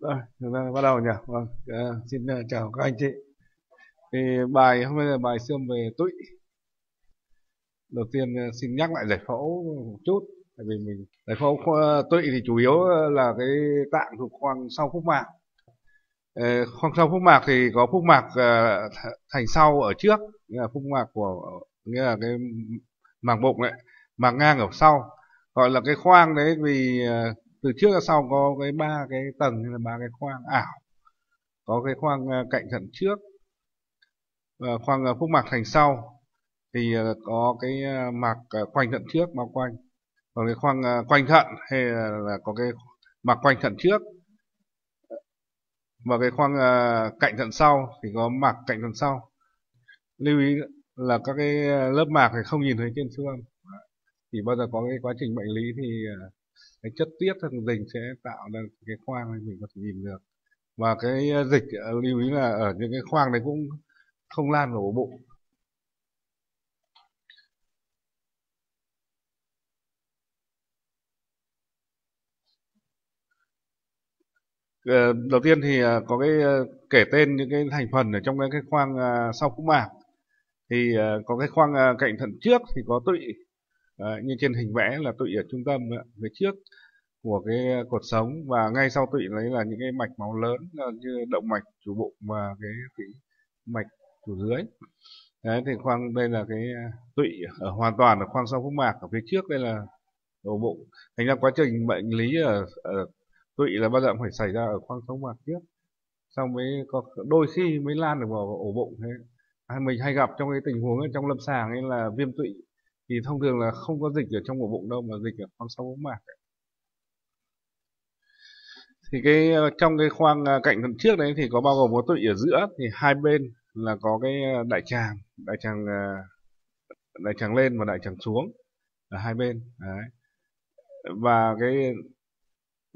Rồi, chúng ta bắt đầu nhỉ. Vâng, à, xin uh, chào các anh chị. Thì bài hôm nay là bài xương về tụy. Đầu tiên uh, xin nhắc lại giải phẫu một chút, tại vì mình giải phẫu uh, tụy thì chủ yếu là cái tạng thuộc khoang sau phúc mạc. Uh, khoang sau phúc mạc thì có phúc mạc uh, thành sau ở trước, nghĩa là phúc mạc của nghĩa là cái màng bụng ấy, màng ngang ở sau. Gọi là cái khoang đấy vì uh, từ trước ra sau có cái ba cái tầng hay là ba cái khoang ảo. Có cái khoang ờ, cạnh thận trước và khoang ờ, phúc mạc thành sau. Thì có cái mạc quanh thận trước, bao quanh. Còn cái khoang quanh thận hay là có cái mạc quanh thận trước. Và cái khoang cạnh thận sau thì có mạc cạnh thận sau. Lưu ý là các cái lớp mạc thì không nhìn thấy trên siêu âm thì bao giờ có cái quá trình bệnh lý thì cái chất tiết thần dịch sẽ tạo ra cái khoang này mình có thể nhìn được. Và cái ờ, dịch ờ, lưu ý là ở những cái khoang này cũng không lan vào bụng. Ờ, đầu tiên thì có cái kể tên những cái thành phần ở trong cái khoang sau phúc mạc. Thì có cái khoang cạnh thận trước thì có tụy. Đấy, như trên hình vẽ là tụy ở trung tâm phía trước của cái ờ, cột sống và ngay sau tụy đấy là những cái mạch máu lớn như động mạch chủ bụng và cái, cái mạch chủ dưới. Đấy thì khoang đây là cái ờ, tụy ở hoàn toàn ở khoang sau phúc mạc ở phía trước đây là ổ bụng. Thành ra quá trình bệnh lý ở, ở tụy là bao giờ cũng phải xảy ra ở khoang sau mạc trước. Xong mới có đôi khi mới lan được vào ổ bụng. Thế à, mình hay gặp trong cái tình huống trong lâm sàng ấy là viêm tụy thì thông thường là không có dịch ở trong ổ bụng đâu, mà dịch ở khoang sau võng mạc ấy. thì cái ờ, trong cái khoang ờ, cạnh thận trước đấy thì có bao gồm có tụy ở giữa, thì hai bên là có cái ờ, đại tràng đại tràng đại tràng lên và đại tràng xuống ở hai bên, đấy. và cái,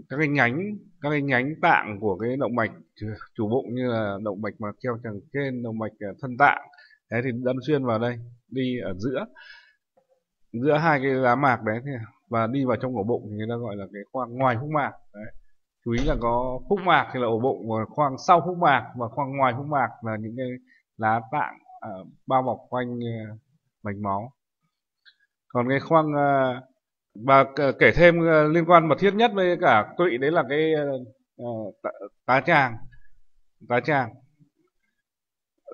các cái nhánh, các cái nhánh tạng của cái động mạch chủ bụng như là động mạch mà treo tràng trên, động mạch thân tạng thế thì đâm xuyên vào đây, đi ở giữa giữa hai cái lá mạc đấy và đi vào trong ổ bụng thì người ta gọi là cái khoang ngoài phúc mạc. Đấy. chú ý là có phúc mạc thì là ổ bụng và khoang sau phúc mạc và khoang ngoài phúc mạc là những cái lá tạng uh, bao bọc quanh uh, mạch máu. Còn cái khoang uh, và kể thêm uh, liên quan mật thiết nhất với cả tụy đấy là cái uh, tá tràng. Tá tràng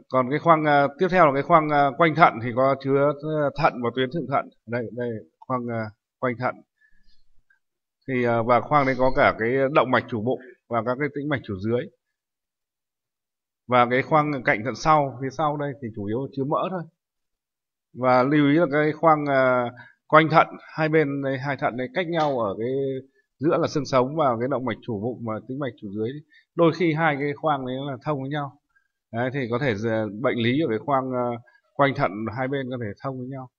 còn cái khoang uh, tiếp theo là cái khoang uh, quanh thận thì có chứa ờ, thận và tuyến thượng thận. Đây đây khoang uh, quanh thận. Thì uh, và khoang đấy có cả cái động mạch chủ bụng và các cái tĩnh mạch chủ dưới. Và cái khoang cạnh thận sau phía sau đây thì chủ yếu chứa mỡ thôi. Và lưu ý là cái khoang uh, quanh thận hai bên đây hai thận này cách nhau ở cái giữa là xương sống và cái động mạch chủ bụng và tĩnh mạch chủ dưới. Đôi khi hai cái khoang đấy là thông với nhau. Đấy, thì có thể bệnh lý ở cái khoang ờ, quanh thận hai bên có thể thông với nhau.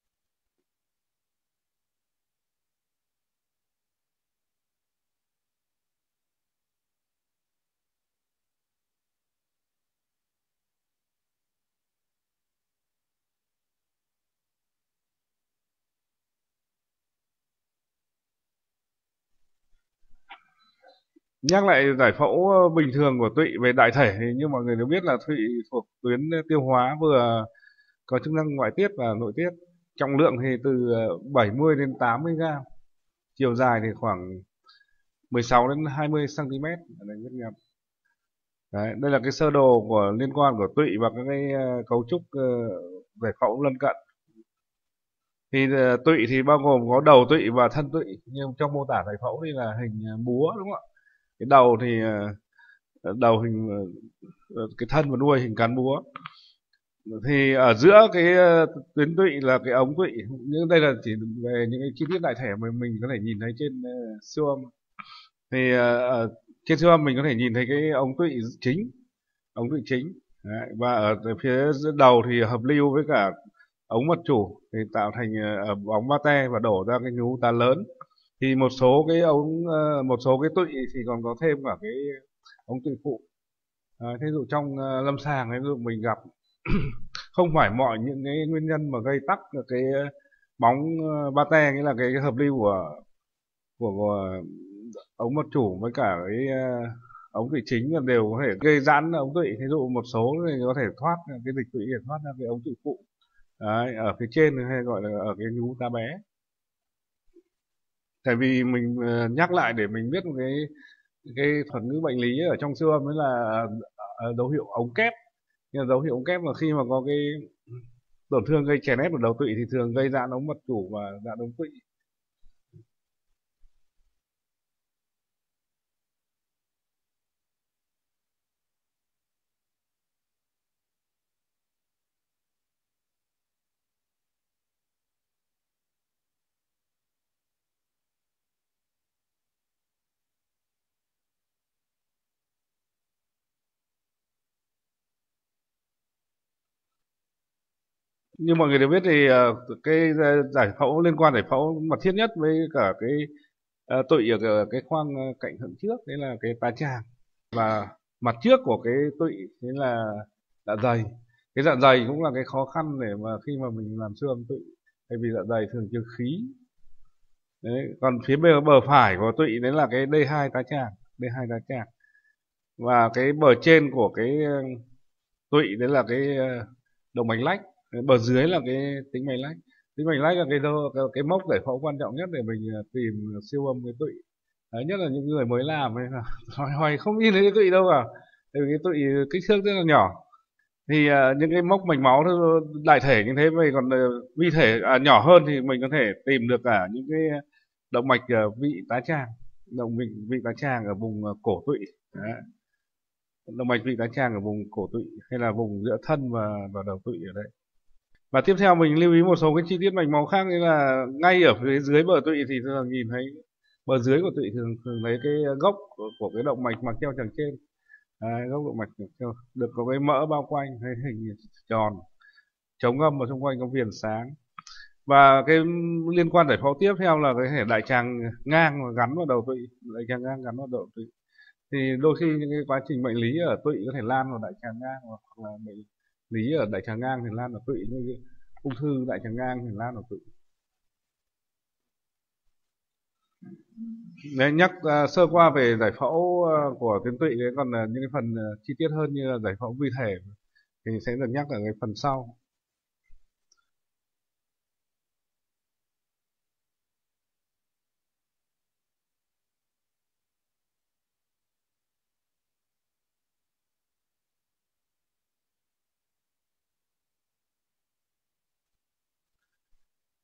Nhắc lại giải phẫu ờ, bình thường của tụy về đại thể thì như mọi người đều biết là tụy thuộc tuyến tiêu hóa vừa có chức năng ngoại tiết và nội tiết. Trọng lượng thì từ ờ, 70 đến 80 gram chiều dài thì khoảng 16 đến 20 cm đây rất nhập Đấy, đây là cái sơ đồ của liên quan của tụy và các cái ờ, cấu trúc giải phẫu lân cận. Thì tụy thì bao gồm có đầu tụy và thân tụy nhưng trong mô tả giải phẫu thì là hình búa đúng không ạ? Cái đầu thì ờ, ờ, đầu hình ờ, cái thân và đuôi hình cán búa. Thì ở giữa cái tuyến tụy là cái ống tụy nhưng đây là chỉ về những cái chi tiết đại thể mà mình có thể nhìn thấy trên siêu âm. Thì ở trên siêu âm mình có thể nhìn thấy cái ống tụy chính ống tụy chính. Đấy, và ở phía đầu thì hợp lưu với cả ống mật chủ thì tạo thành bóng ba te và đổ ra cái nhú tá lớn thì một số cái ống ờ, một số cái tụy thì còn có thêm cả cái ống tụy phụ. À, thí dụ trong ờ, lâm sàng ví dụ mình gặp không phải mọi những cái nguyên nhân mà gây tắc cái bóng ba te nghĩa là cái, hợp lưu của, của của ống mật chủ với cả cái ống tụy chính là đều có thể gây giãn ống tụy ví dụ một số thì có thể thoát cái dịch tụy để thoát ra cái ống tụy phụ. Đấy, ở phía trên hay gọi là ở cái nhú ta bé tại vì mình ờ, nhắc lại để mình biết một cái cái thuật ngữ bệnh lý ở trong xưa ờ, mới là dấu hiệu ống kép. Nhưng dấu hiệu ống kép là khi mà có cái tổn thương gây chèn ép ở đầu tụy thì thường gây giãn ống mật chủ và giãn ống tụy. Như mọi người đều biết thì ờ, cái ờ, giải phẫu liên quan giải phẫu mật thiết nhất với cả cái ờ, uh, tụy ở cái khoang cạnh thận trước đấy là cái tá tràng. Và mặt trước của cái tụy đấy là dạ dày. Cái dạ dày cũng là cái khó khăn để mà khi mà mình làm siêu âm tụy tại vì dạ dày thường chứa khí. Đấy còn phía bờ bờ phải của tụy đấy là cái D2 tá tràng D2 tá tràng. Và cái bờ trên của cái tụy đấy là cái động mạch lách bờ dưới là cái tính mạch lách. Tính mạch lách là cái cái, cái mốc giải phẫu quan trọng nhất để mình à, tìm siêu âm cái tụy. Đấy, nhất là những người mới làm ấy. Là hoài hoài không nhìn thấy cái tụy đâu à. Vì cái tụy kích thước rất là nhỏ. Thì uh, những cái mốc mạch máu đại thể như thế vậy còn uh, vi thể à, nhỏ hơn thì mình có thể tìm được cả những cái động mạch uh, vị tá tràng động mạch vị tá tràng ở vùng uh, cổ tụy. Đấy. động mạch vị tá tràng ở vùng cổ tụy hay là vùng giữa thân và và đầu tụy ở đây và tiếp theo mình lưu ý một số cái chi tiết mạch máu khác như là ngay ở phía dưới bờ tụy thì thường nhìn thấy bờ dưới của tụy thường thường thấy cái gốc của, của cái động mạch mặc treo tràng trên. Đấy, gốc động mạch treo được có cái mỡ bao quanh hay hình tròn chống âm và xung quanh có viền sáng. Và cái liên quan giải phẫu tiếp theo là cái hệ đại tràng ngang và gắn vào đầu tụy đại tràng ngang gắn vào đầu tụy. Thì đôi khi những cái quá trình bệnh lý ở tụy có thể lan vào đại tràng ngang hoặc là bệnh lý ở đại tràng ngang thì lan vào tụy như ung thư đại tràng ngang thì lan vào tụy Đấy, nhắc uh, sơ qua về giải phẫu uh, của tuyến tụy đấy còn uh, những cái phần uh, chi tiết hơn như là giải phẫu vi thể thì sẽ được nhắc ở cái phần sau.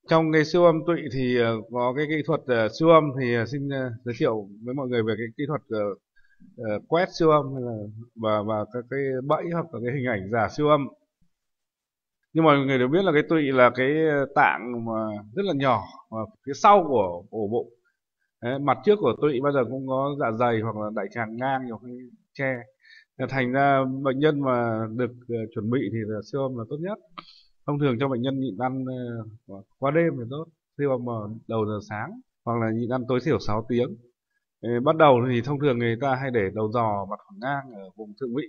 Trong cái siêu âm tụy thì ờ, có cái kỹ thuật uh, siêu âm thì ờ, xin uh, giới thiệu với mọi người về cái kỹ thuật uh, uh, quét siêu âm hay là, và và các cái bẫy hoặc là cái hình ảnh giả siêu âm. Nhưng mọi người đều biết là cái tụy là cái tạng mà rất là nhỏ và phía sau của ổ bụng. Đấy, mặt trước của tụy bao giờ cũng có dạ dày hoặc là đại tràng ngang nhiều khi che. Thành ra bệnh nhân mà được uh, chuẩn bị thì là siêu âm là tốt nhất thông thường cho bệnh nhân nhịn ăn ờ, qua đêm thì tốt siêu âm đầu giờ sáng hoặc là nhịn ăn tối thiểu 6 tiếng ờ, bắt đầu thì thông thường người ta hay để đầu giò mặt khoảng ngang ở vùng thượng vị,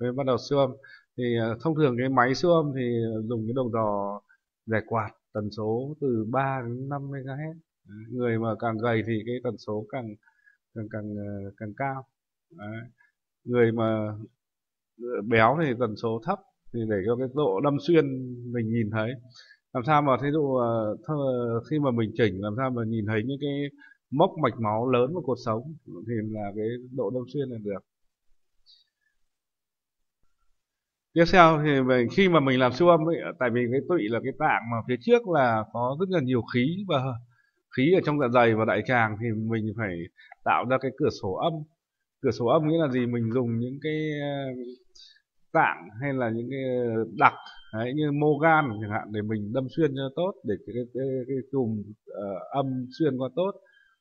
đấy. bắt đầu siêu âm thì ờ, thông thường cái máy siêu âm thì dùng cái đầu giò giải quạt tần số từ 3 đến 5 MHz người mà càng gầy thì cái tần số càng càng càng càng cao, đấy. người mà béo thì tần số thấp thì để cho cái độ đâm xuyên mình nhìn thấy. Làm sao mà thí dụ ờ, khi mà mình chỉnh làm sao mà nhìn thấy những cái mốc mạch máu lớn của cuộc sống thì là cái độ đâm xuyên là được. Tiếp theo thì mình, khi mà mình làm siêu âm ấy, tại vì cái tụy là cái tạng mà phía trước là có rất là nhiều khí và khí ở trong dạ dày và đại tràng thì mình phải tạo ra cái cửa sổ âm. Cửa sổ âm nghĩa là gì? Mình dùng những cái tạng hay là những cái ờ, đặc đấy, như mô gan chẳng hạn để mình đâm xuyên cho tốt để cái cái, cái, cái chùm uh, âm xuyên qua tốt.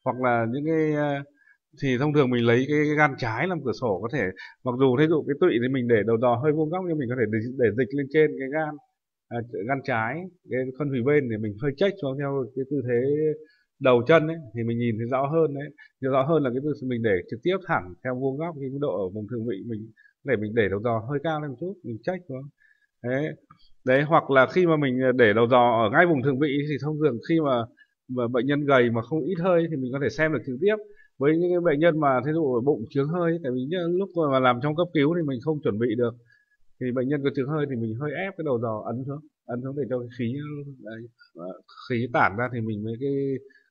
Hoặc là những cái uh, thì thông thường mình lấy cái, cái gan trái làm cửa sổ có thể mặc dù thí dụ cái tụy thì mình để đầu đò hơi vuông góc nhưng mình có thể để, để dịch lên trên cái gan à, gan trái cái phân hủy bên để mình hơi check xuống theo cái tư thế đầu chân ấy thì mình nhìn thấy rõ hơn đấy. Rõ hơn là cái tư mình để trực tiếp thẳng theo vuông góc cái độ ở vùng thượng vị mình để mình để đầu giò hơi cao lên một chút mình check đúng không? Đấy. Đấy hoặc là khi mà mình ờ, để đầu giò ở ngay vùng thượng vị thì thông thường khi mà, mà bệnh nhân gầy mà không ít hơi thì mình có thể xem được trực tiếp với những cái bệnh nhân mà thí dụ bụng chướng hơi tại vì lúc mà làm trong cấp cứu thì mình không chuẩn bị được. Thì bệnh nhân có chướng hơi thì mình hơi ép cái đầu giò ấn xuống ấn xuống để cho cái khí đấy, khí tản ra thì mình mới cái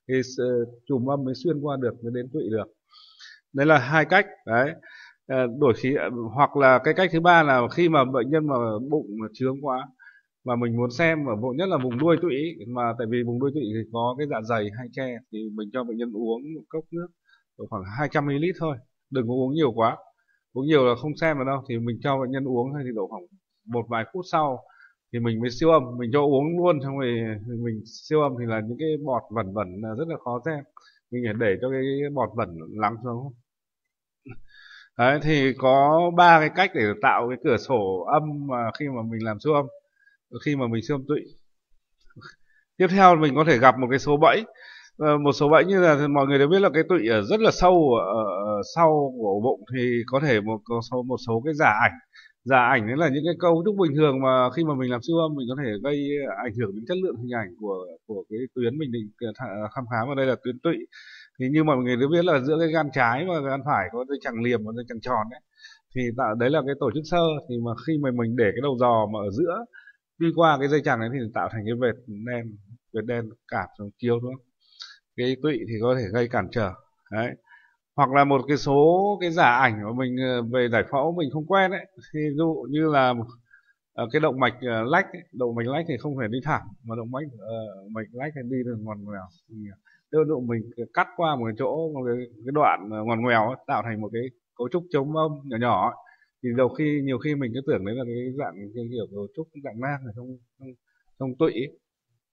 cái ờ, chùm âm mới xuyên qua được mới đến tụy được. Đấy là hai cách đấy. Ờ, đổi khí ờ, hoặc là cái cách thứ ba là khi mà bệnh nhân mà bụng mà trướng quá mà mình muốn xem ở bộ nhất là vùng đuôi tụy mà tại vì vùng đuôi tụy thì có cái dạ dày hay che thì mình cho bệnh nhân uống một cốc nước khoảng 200 ml thôi, đừng có uống nhiều quá. Uống nhiều là không xem được đâu, thì mình cho bệnh nhân uống thì độ khoảng một vài phút sau thì mình mới siêu âm. Mình cho uống luôn xong rồi mình siêu âm thì là những cái bọt vẩn vẩn rất là khó xem. Mình phải để cho cái bọt vẩn lắng xuống đấy thì có ba cái cách để tạo cái cửa sổ âm mà khi mà mình làm siêu âm. Khi mà mình siêu âm tụy. Tiếp theo mình có thể gặp một cái số bẫy. Ờ, một số bẫy như là mọi người đều biết là cái tụy ở rất là sâu ở, sau của bụng thì có thể một số một số cái giả ảnh. Giả ảnh đấy là những cái cấu trúc bình thường mà khi mà mình làm siêu âm mình có thể gây ảnh hưởng đến chất lượng hình ảnh của của cái tuyến mình định khám khám ở đây là tuyến tụy thì như mọi người đều biết là giữa cái gan trái và gan phải có dây chẳng liềm và dây chẳng tròn đấy thì tạo đấy là cái tổ chức sơ. Thì mà khi mà mình để cái đầu giò mà ở giữa đi qua cái dây chẳng đấy thì tạo thành cái vệt đen vệt đen cảm xuống chiếu xuống cái tụy thì có thể gây cản trở đấy. Hoặc là một cái số cái giả ảnh mà mình ờ, về giải phẫu mình không quen ấy thì ví dụ như là ờ, cái động mạch ờ, lách ấy, động mạch lách thì không thể đi thẳng mà động mạch uh, mạch lách thì đi được ngoằn ngoèo tức độ mình cắt qua một cái chỗ một cái, cái đoạn ờ, ngoằn ngoèo ấy, tạo thành một cái cấu trúc chống âm nhỏ nhỏ ấy. thì đầu khi nhiều khi mình cứ tưởng đấy là cái dạng cái kiểu cấu trúc dạng nang ở trong trong, trong tụy ấy.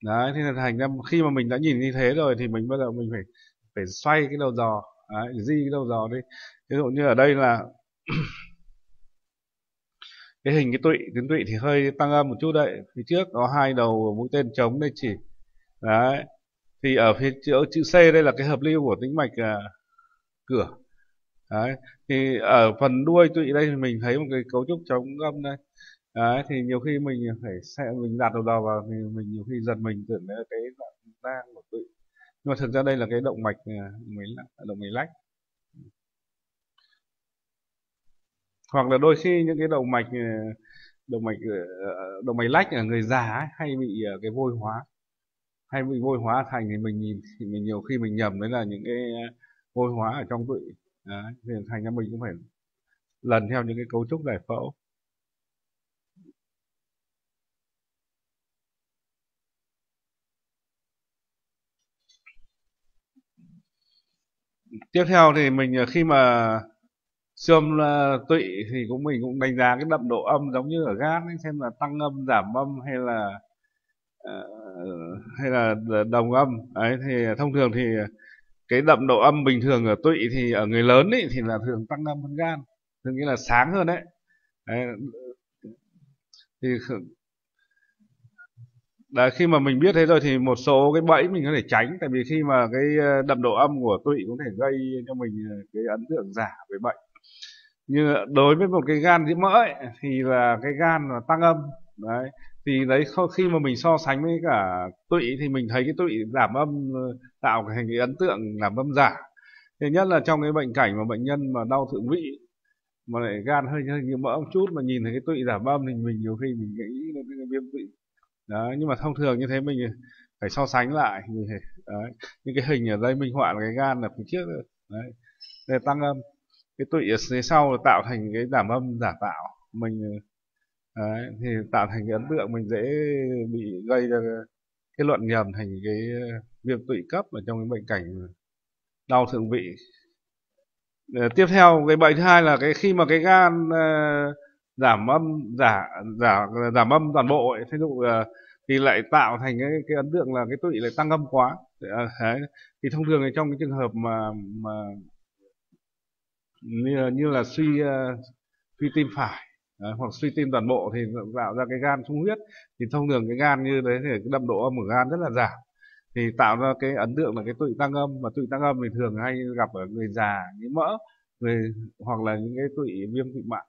đấy thế là thành ra khi mà mình đã nhìn như thế rồi thì mình bắt đầu mình phải phải xoay cái đầu giò Đấy, di cái đầu giò đi ví dụ như ở đây là cái hình cái tụy tuyến tụy thì hơi tăng âm một chút đấy phía trước có hai đầu mũi tên trống đây chỉ đấy thì ở phía chữ, chữ C đây là cái hợp lưu của tĩnh mạch à, cửa. Đấy thì ở phần đuôi tụy đây thì mình thấy một cái cấu trúc chống âm đây. Đấy thì nhiều khi mình phải sẽ mình đặt đầu đầu vào thì mình nhiều khi giật mình tưởng đấy là cái đoạn đang của tụy nhưng mà thực ra đây là cái động mạch à, mấy động mạch lách. Hoặc là đôi khi những cái động mạch à, động mạch à, động mạch lách ở người già ấy, hay bị cái vôi hóa hay bị vôi hóa thành thì mình nhìn thì mình nhiều khi mình nhầm đấy là những cái à, vôi hóa ở trong tụy đấy, thì thành ra mình cũng phải lần theo những cái cấu trúc giải phẫu. Tiếp theo thì mình à, khi mà xương à, tụy thì cũng mình cũng đánh giá cái đậm độ âm giống như ở gan ấy, xem là tăng âm giảm âm hay là uh, Ờ, ờ, hay là đồng âm. Ấy thì ờ, thông thường thì cái đậm độ âm bình thường ở tụy thì ở người lớn ấy thì là thường tăng âm hơn gan thường nghĩa là sáng hơn đấy, đấy thì Đấy, khi mà mình biết thế rồi thì một số cái bẫy mình có thể tránh tại vì khi mà cái đậm độ âm của tụy cũng thể gây cho mình cái ấn tượng giả về bệnh. Như đối với một cái gan nhiễm mỡ ấy, thì là cái gan là tăng âm đấy thì đấy khi mà mình so sánh với cả tụy thì mình thấy cái tụy giảm âm ờ, tạo thành cái ấn tượng làm âm giả thứ nhất là trong cái bệnh cảnh mà bệnh nhân mà đau thượng vị mà lại gan hơi hơi như mỡ một chút mà nhìn thấy cái tụy giảm âm thì mình nhiều khi mình nghĩ là cái viêm tụy đó nhưng mà thông thường như thế mình phải so sánh lại mình phải, đấy. những cái hình ở đây minh họa là cái gan là phía trước đấy để tăng âm cái tụy ở phía sau là tạo thành cái giảm âm giả tạo mình ờ, đấy, thì tạo thành cái ấn tượng mình dễ bị gây ra cái luận nhầm thành cái ờ, viêm tụy cấp ở trong cái bệnh cảnh đau thượng vị ờ, tiếp theo cái bệnh thứ hai là cái khi mà cái gan uh, giảm âm giả giả giảm âm toàn bộ ấy. thí dụ ờ, thì lại tạo thành cái, cái ấn tượng là cái tụy lại tăng âm quá à, đấy. thì thông thường thì trong cái trường hợp mà mà như, như là suy uh, suy tim phải đấy, hoặc suy tim toàn bộ thì tạo ra cái gan sung huyết. Thì thông thường cái gan như đấy thì cái đậm độ âm của gan rất là giảm. Thì tạo ra cái ấn tượng là cái tụy tăng âm. Mà tụy tăng âm thì thường hay gặp ở người già như mỡ người hoặc là những cái tụy viêm tụy mạng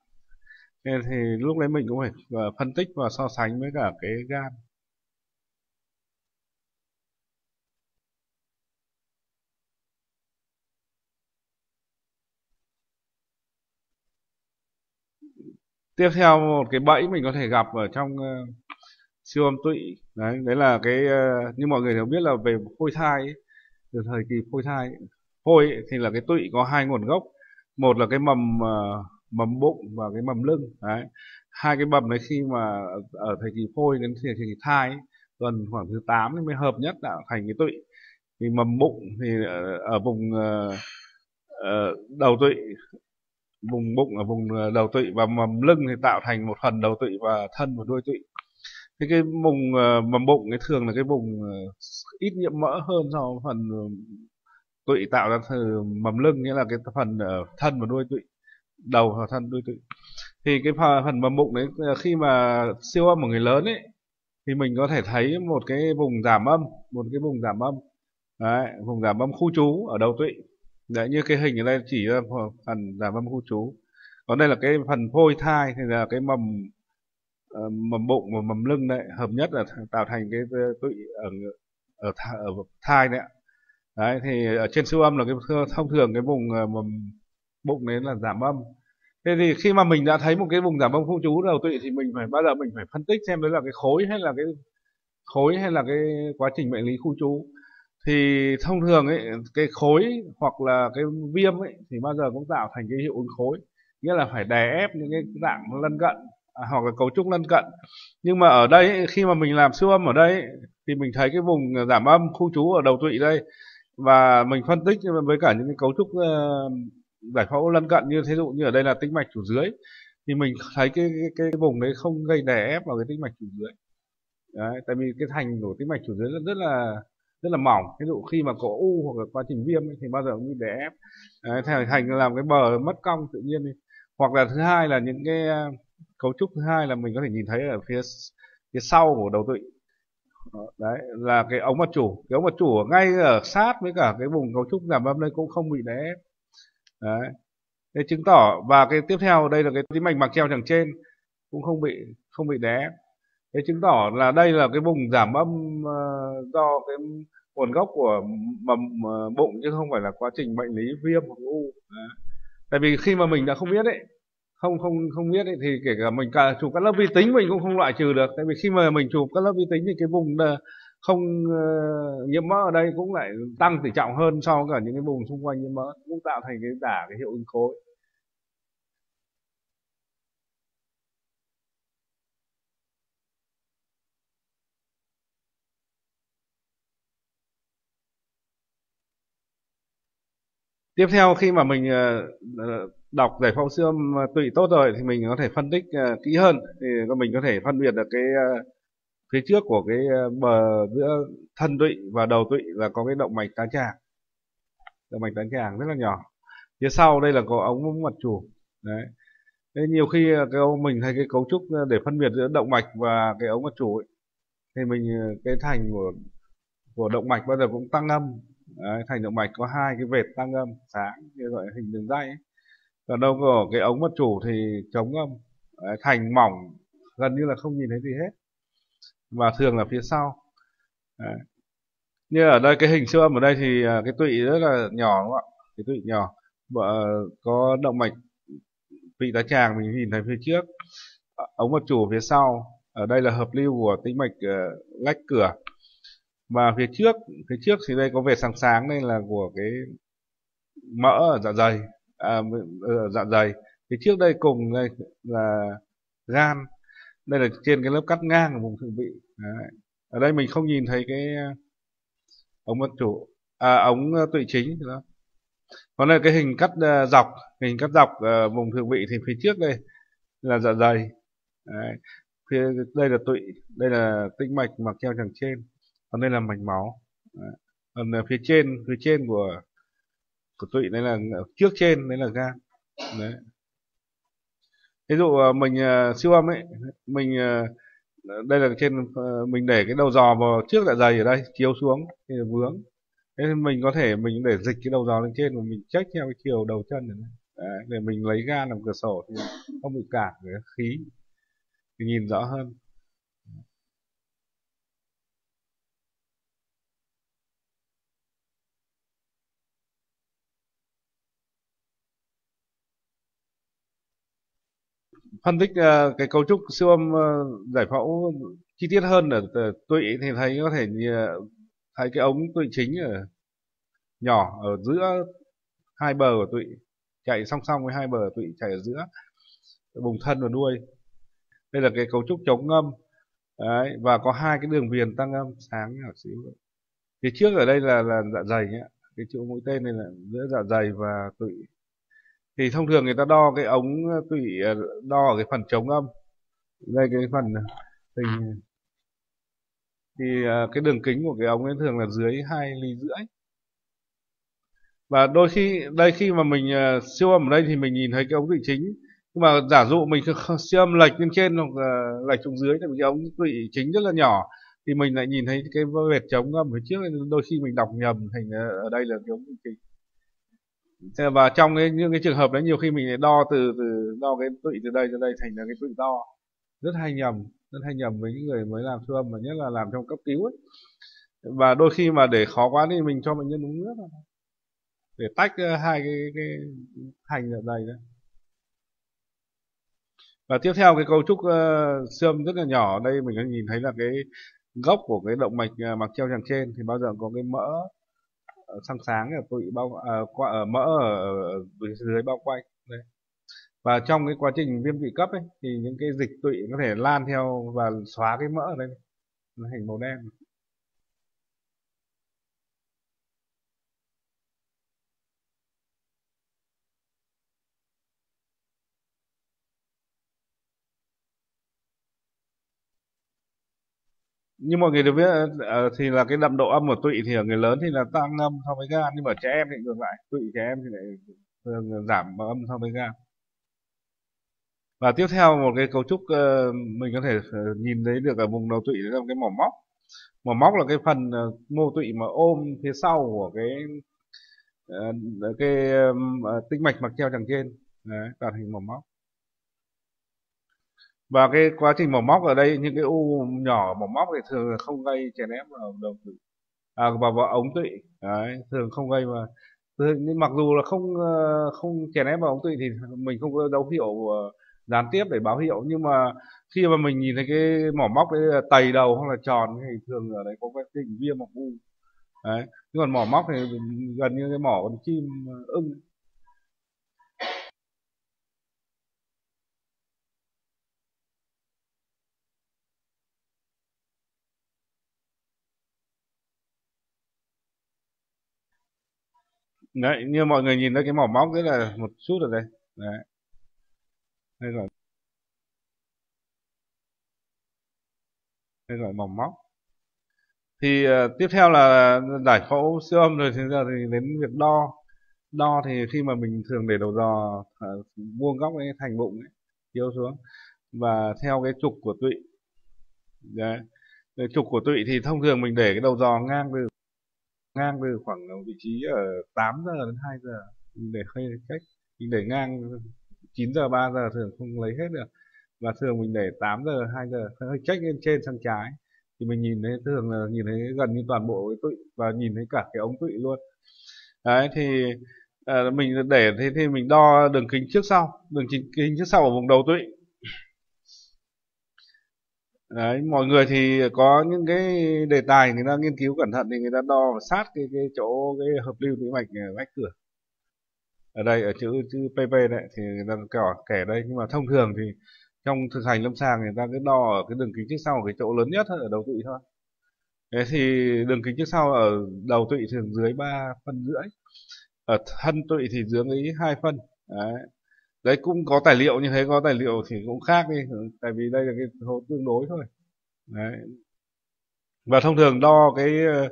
nên thì lúc đấy mình cũng phải ờ, phân tích và so sánh với cả cái gan. Tiếp theo một cái bẫy mình có thể gặp ở trong uh, siêu âm tụy. Đấy đấy là cái uh, như mọi người đều biết là về phôi thai ấy, từ thời kỳ phôi thai ấy. phôi ấy, thì là cái tụy có hai nguồn gốc. Một là cái mầm uh, mầm bụng và cái mầm lưng. Đấy hai cái mầm đấy khi mà ở thời kỳ phôi đến thời kỳ thai ấy, tuần khoảng thứ 8 mới hợp nhất tạo thành cái tụy. Thì mầm bụng thì ở, ở vùng uh, uh, đầu tụy vùng bụng ở vùng ờ, đầu tụy và mầm lưng thì tạo thành một phần đầu tụy và thân và đuôi tụy. Thế cái vùng ờ, mầm bụng cái thường là cái vùng ờ, ít nhiễm mỡ hơn so với phần tụy tạo ra từ mầm lưng nghĩa là cái phần thân và đuôi tụy đầu và thân đuôi tụy. Thì cái phần mầm bụng đấy khi mà siêu âm của người lớn ấy thì mình có thể thấy một cái vùng giảm âm một cái vùng giảm âm. Đấy, vùng giảm âm khu trú ở đầu tụy đấy như cái hình ở đây chỉ ờ, là phần giảm âm khu trú. Còn đây là cái phần phôi thai thì là cái mầm uh, mầm bụng và mầm lưng đấy hợp nhất là tạo thành cái tụy ở ở, ở thai đấy đấy thì ở trên siêu âm là cái thông thường cái vùng ờ, mầm bụng đấy là giảm âm thế thì khi mà mình đã thấy một cái vùng giảm âm khu trú đầu tụy thì mình phải bao giờ mình phải phân tích xem đấy là cái khối hay là cái khối hay là cái quá trình bệnh lý khu trú thì thông thường ấy cái khối hoặc là cái viêm ấy thì bao giờ cũng tạo thành cái hiệu ứng khối. Nghĩa là phải đè ép những cái dạng lân cận à, hoặc là cấu trúc lân cận. Nhưng mà ở đây ấy, khi mà mình làm siêu âm ở đây ấy, thì mình thấy cái vùng giảm âm khu trú ở đầu tụy đây và mình phân tích với cả những cái cấu trúc uh, giải phẫu lân cận như thí dụ như ở đây là tĩnh mạch chủ dưới thì mình thấy cái cái, cái vùng đấy không gây đè ép vào cái tĩnh mạch chủ dưới. Đấy, tại vì cái thành của tĩnh mạch chủ dưới rất, rất là rất là mỏng. Ví dụ khi mà có u hoặc là quá trình viêm ấy, thì bao giờ cũng bị đè ép. Thành thành làm cái bờ mất cong tự nhiên đi. Hoặc là thứ hai là những cái ờ, cấu trúc thứ hai là mình có thể nhìn thấy ở phía phía sau của đầu tụy. Ờ, đấy là cái ống mật chủ. Cái ống mật chủ ở ngay ở sát với cả cái vùng cấu trúc giảm âm đây cũng không bị đè ép. Đấy. Thế chứng tỏ và cái tiếp theo đây là cái tí mạch mạc treo chẳng trên cũng không bị không bị đè ép thế chứng tỏ là đây là cái vùng giảm âm ờ, do cái nguồn gốc của mầm ờ, bụng chứ không phải là quá trình bệnh lý viêm hoặc u. Đấy. tại vì khi mà mình đã không biết ấy không không không biết ấy, thì kể cả mình cả chụp các lớp vi tính mình cũng không loại trừ được. Tại vì khi mà mình chụp các lớp vi tính thì cái vùng ờ, không uh, nhiễm mỡ ở đây cũng lại tăng tỷ trọng hơn so với cả những cái vùng xung quanh nhiễm mỡ cũng tạo thành cái giả cái hiệu ứng khối. Tiếp theo khi mà mình ờ, ờ, đọc giải phẫu siêu âm ờ, tụy tốt rồi thì mình có thể phân tích kỹ hơn. Thì mình có thể phân biệt được cái phía trước của cái bờ giữa thân tụy và đầu tụy là có cái động mạch tá tràng. Động mạch tá tràng rất là nhỏ. Phía sau đây là có ống mật chủ. Đấy. Thế nhiều khi cái mình thấy cái cấu trúc để phân biệt giữa động mạch và cái ống mật chủ ấy, thì mình cái thành của của động mạch bao giờ cũng tăng âm đấy, thành động mạch có hai cái vệt tăng âm sáng như gọi hình đường dây ấy. còn đâu có cái ống mật chủ thì chống âm. Đấy, thành mỏng gần như là không nhìn thấy gì hết và thường là phía sau. Đấy. như ở đây cái hình siêu âm ở đây thì à, cái tụy rất là nhỏ đúng không ạ? Cái tụy nhỏ. Và có động mạch vị tá tràng mình nhìn thấy phía trước. Ống mật chủ phía sau. Ở đây là hợp lưu của tĩnh mạch uh, lách cửa và phía trước phía trước thì đây có vệt sáng sáng đây là của cái mỡ ở dạ dày. À, ở dạ dày. Phía trước đây cùng đây là gan. Đây là trên cái lớp cắt ngang của vùng thượng vị. Đấy. ở đây mình không nhìn thấy cái ờ, ống mật chủ. À, ống ờ, tụy chính. Đó. còn đây cái hình cắt ờ, dọc. Hình cắt dọc vùng thượng vị thì phía trước đây là dạ dày. Đấy. phía đây là tụy. Đây là tĩnh mạch mặc treo tràng trên còn đây là mạch máu. Đấy. còn à, phía trên phía trên của của tụy đây là trước trên đây là gan. Đấy. Ví dụ à, mình uh, siêu âm ấy mình uh, đây là trên uh, mình để cái đầu dò vào trước dạ dày ở đây chiếu xuống thì vướng. Thế thì mình có thể mình để dịch cái đầu dò lên trên và mình check theo cái chiều đầu chân này. Đấy, để mình lấy gan làm cửa sổ thì không bị cản cái khí. Thì nhìn rõ hơn. Phân tích uh, cái cấu trúc siêu âm uh, giải phẫu chi tiết hơn ở, ờ, tụy thì thấy có thể uh, thấy cái ống tụy chính ở nhỏ ở giữa hai bờ của tụy chạy song song với hai bờ tụy chạy ở giữa vùng thân và đuôi. Đây là cái cấu trúc chống ngâm Đấy, và có hai cái đường viền tăng âm sáng nhỏ xíu. Phía trước ở đây là là dạ dày nhé cái chỗ mũi tên này là giữa dạ dày và tụy thì thông thường người ta đo cái ống tụy ờ, đo ở cái phần chống âm. Đây cái phần hình. Thì ờ, cái đường kính của cái ống ấy thường là dưới hai ly rưỡi. Và đôi khi đây khi mà mình siêu âm ở đây thì mình nhìn thấy cái ống tụy chính. Nhưng mà giả dụ mình siêu âm lệch lên trên hoặc lệch xuống dưới thì cái ống tụy chính rất là nhỏ. Thì mình lại nhìn thấy cái vệt trống ngầm phía trước đôi khi mình đọc nhầm thành ở đây là cái ống tụy chính và trong cái những cái trường hợp đấy nhiều khi mình đo từ từ đo cái tụy từ đây ra đây thành là cái tụy to. Rất hay nhầm rất hay nhầm với những người mới làm siêu âm mà nhất là làm trong cấp cứu ấy. Và đôi khi mà để khó quá thì mình cho bệnh nhân uống nước để tách ờ, hai cái, cái thành ở đây đấy và tiếp theo cái cấu trúc ờ, uh, xương rất là nhỏ đây mình có nhìn thấy là cái gốc của cái động mạch ờ, uh, mạc treo tràng trên thì bao giờ có cái mỡ sáng sáng ở tụy bao à, qua, à, ở mỡ ở, ở dưới bao quanh đây. Và trong cái quá trình viêm tụy cấp ấy thì những cái dịch tụy có thể lan theo và xóa cái mỡ ở đây. Nó thành màu đen. Như mọi người đều biết ờ, thì là cái đậm độ âm của tụy thì ở người lớn thì là tăng âm so với gan, nhưng mà trẻ em thì ngược lại, tụy trẻ em thì lại thường giảm âm so với gan. Và tiếp theo một cái cấu trúc ờ, mình có thể ờ, nhìn thấy được ở vùng đầu tụy là cái mỏ móc. Mỏ móc là cái phần mô tụy mà ôm phía sau của cái cái tĩnh mạch mặc treo đằng trên. Đấy, tạo thành mỏ móc và cái quá trình mổ móc ở đây những cái u nhỏ mổ móc thì thường là không gây chèn ép vào đầu tụy à, vào, vào ống tụy. Đấy, thường không gây mà nhưng mặc dù là không ờ, không chèn ép vào ống tụy thì mình không có dấu hiệu ờ, gián tiếp để báo hiệu. Nhưng mà khi mà mình nhìn thấy cái mỏ móc đấy là tầy đầu hoặc là tròn thì thường ở đấy có cái tình viêm hoặc u. Đấy nhưng còn mỏ móc thì gần như cái mỏ con chim ờ, ưng. Đấy như mọi người nhìn thấy cái mỏ móc đấy là một chút ở đây. Đấy. Đây gọi đây gọi mỏng móc thì uh, tiếp theo là giải phẫu siêu âm rồi thì giờ thì đến việc đo. Đo thì khi mà mình thường để đầu dò uh, ờ, vuông góc ấy thành bụng ấy chiếu xuống. Và theo cái trục của tụy. Đấy. Trục của tụy thì thông thường mình để cái đầu dò ngang từ ngang từ khoảng ờ, vị trí ở 8 giờ đến 2 giờ. Mình để hơi cách mình để ngang 9 giờ 3 giờ thường không lấy hết được. Và thường mình để 8 giờ 2 giờ hơi cách lên trên sang trái. Thì mình nhìn thấy thường là nhìn thấy gần như toàn bộ cái tụy và nhìn thấy cả cái ống tụy luôn. Đấy thì à, mình để thế thì mình đo đường kính trước sau đường kính trước sau ở vùng đầu tụy Đấy, mọi người thì có những cái đề tài người ta nghiên cứu cẩn thận thì người ta đo và sát cái cái chỗ cái hợp lưu tĩnh mạch ờ, vách cửa. Ở đây ở chữ chữ PP đấy thì người ta kể kể đây. Nhưng mà thông thường thì trong thực hành lâm sàng người ta cứ đo ở cái đường kính trước sau cái chỗ lớn nhất ở đầu tụy thôi. Thế thì đường kính trước sau ở đầu tụy thường dưới 3 phân rưỡi ở thân tụy thì dưới ấy hai phân. Đấy đấy cũng có tài liệu như thế có tài liệu thì cũng khác đi. Ừ, tại vì đây là cái số tương đối thôi. Đấy. Và thông thường đo cái ờ,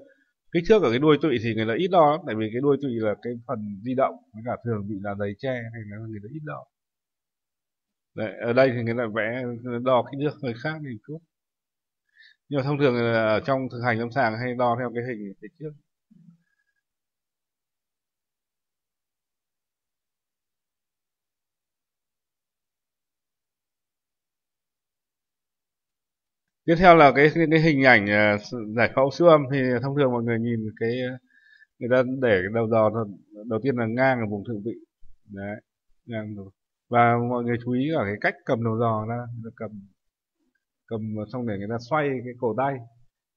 kích thước ở cái đuôi tụy thì người ta ít đo tại vì cái đuôi tụy là cái phần di động với cả thường bị là giấy tre hay là người ta ít đo. Đấy, ở đây thì người ta vẽ đo kích thước hơi khác đi chút. Nhưng mà thông thường ở trong thực hành lâm sàng hay đo theo cái hình phía trước tiếp theo là cái cái, cái hình ảnh uh, giải phẫu siêu âm thì thông thường mọi người nhìn cái ờ, người ta để cái đầu dò đầu tiên là ngang ở vùng thượng vị. Đấy ngang rồi và mọi người chú ý ở cái cách cầm đầu giò ra cầm cầm xong để người ta xoay cái cổ tay.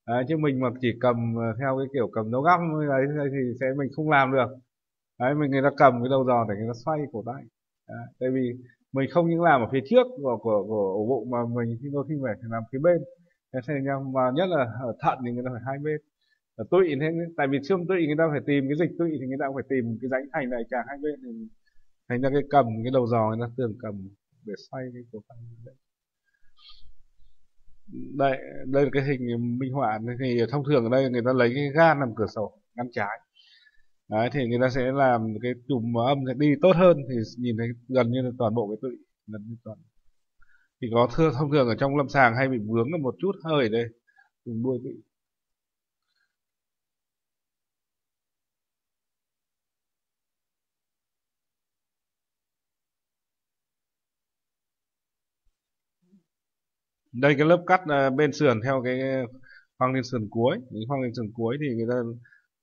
Đấy, chứ mình mà chỉ cầm ờ, theo cái kiểu cầm nấu găm ấy thì sẽ mình không làm được. Đấy mình người ta cầm cái đầu giò để người ta xoay cổ tay. Đấy, tại vì mình không những làm ở phía trước của của, của ổ bụng mà mình khi đôi khi phải làm phía bên. Thế nhưng mà nhất là ở thận thì người ta phải hai bên. Ở tụy thế tại vì xương tụy người ta phải tìm cái dịch tụy thì người ta phải tìm cái rãnh thành này cả hai bên thì thành ra cái cầm cái đầu giò người ta thường cầm để xoay cái cổ tay. Đây đây là cái hình minh họa. Thì thông thường ở đây người ta lấy cái gan làm cửa sổ ngăn trái đấy, thì người ta sẽ làm cái chùm âm sẽ đi tốt hơn, thì nhìn thấy gần như là toàn bộ cái tụy gần như toàn. Thì có thưa thông thường ở trong lâm sàng hay bị vướng là một chút hơi ở đây cùng đuôi tụy đây cái lớp cắt à, bên sườn theo cái à, khoang lên sườn cuối những khoang lên sườn cuối thì người ta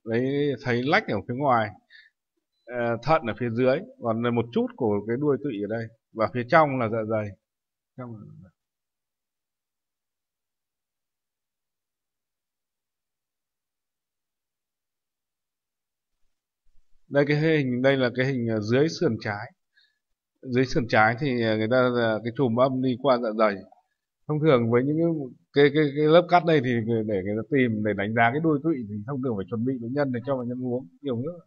lấy thấy lách ở phía ngoài ờ, thận ở phía dưới, còn một chút của cái đuôi tụy ở đây. Và phía trong là dạ dày. Trong là... Dạ đây, cái hình, đây là cái hình ờ, dưới sườn trái. Dưới sườn trái thì ờ, người ta cái chùm âm đi qua dạ dày thông thường với những cái cái, cái, lớp cắt đây thì để người ta tìm để đánh giá cái đuôi tụy thì thông thường phải chuẩn bị bệnh nhân để cho bệnh nhân uống nhiều nước.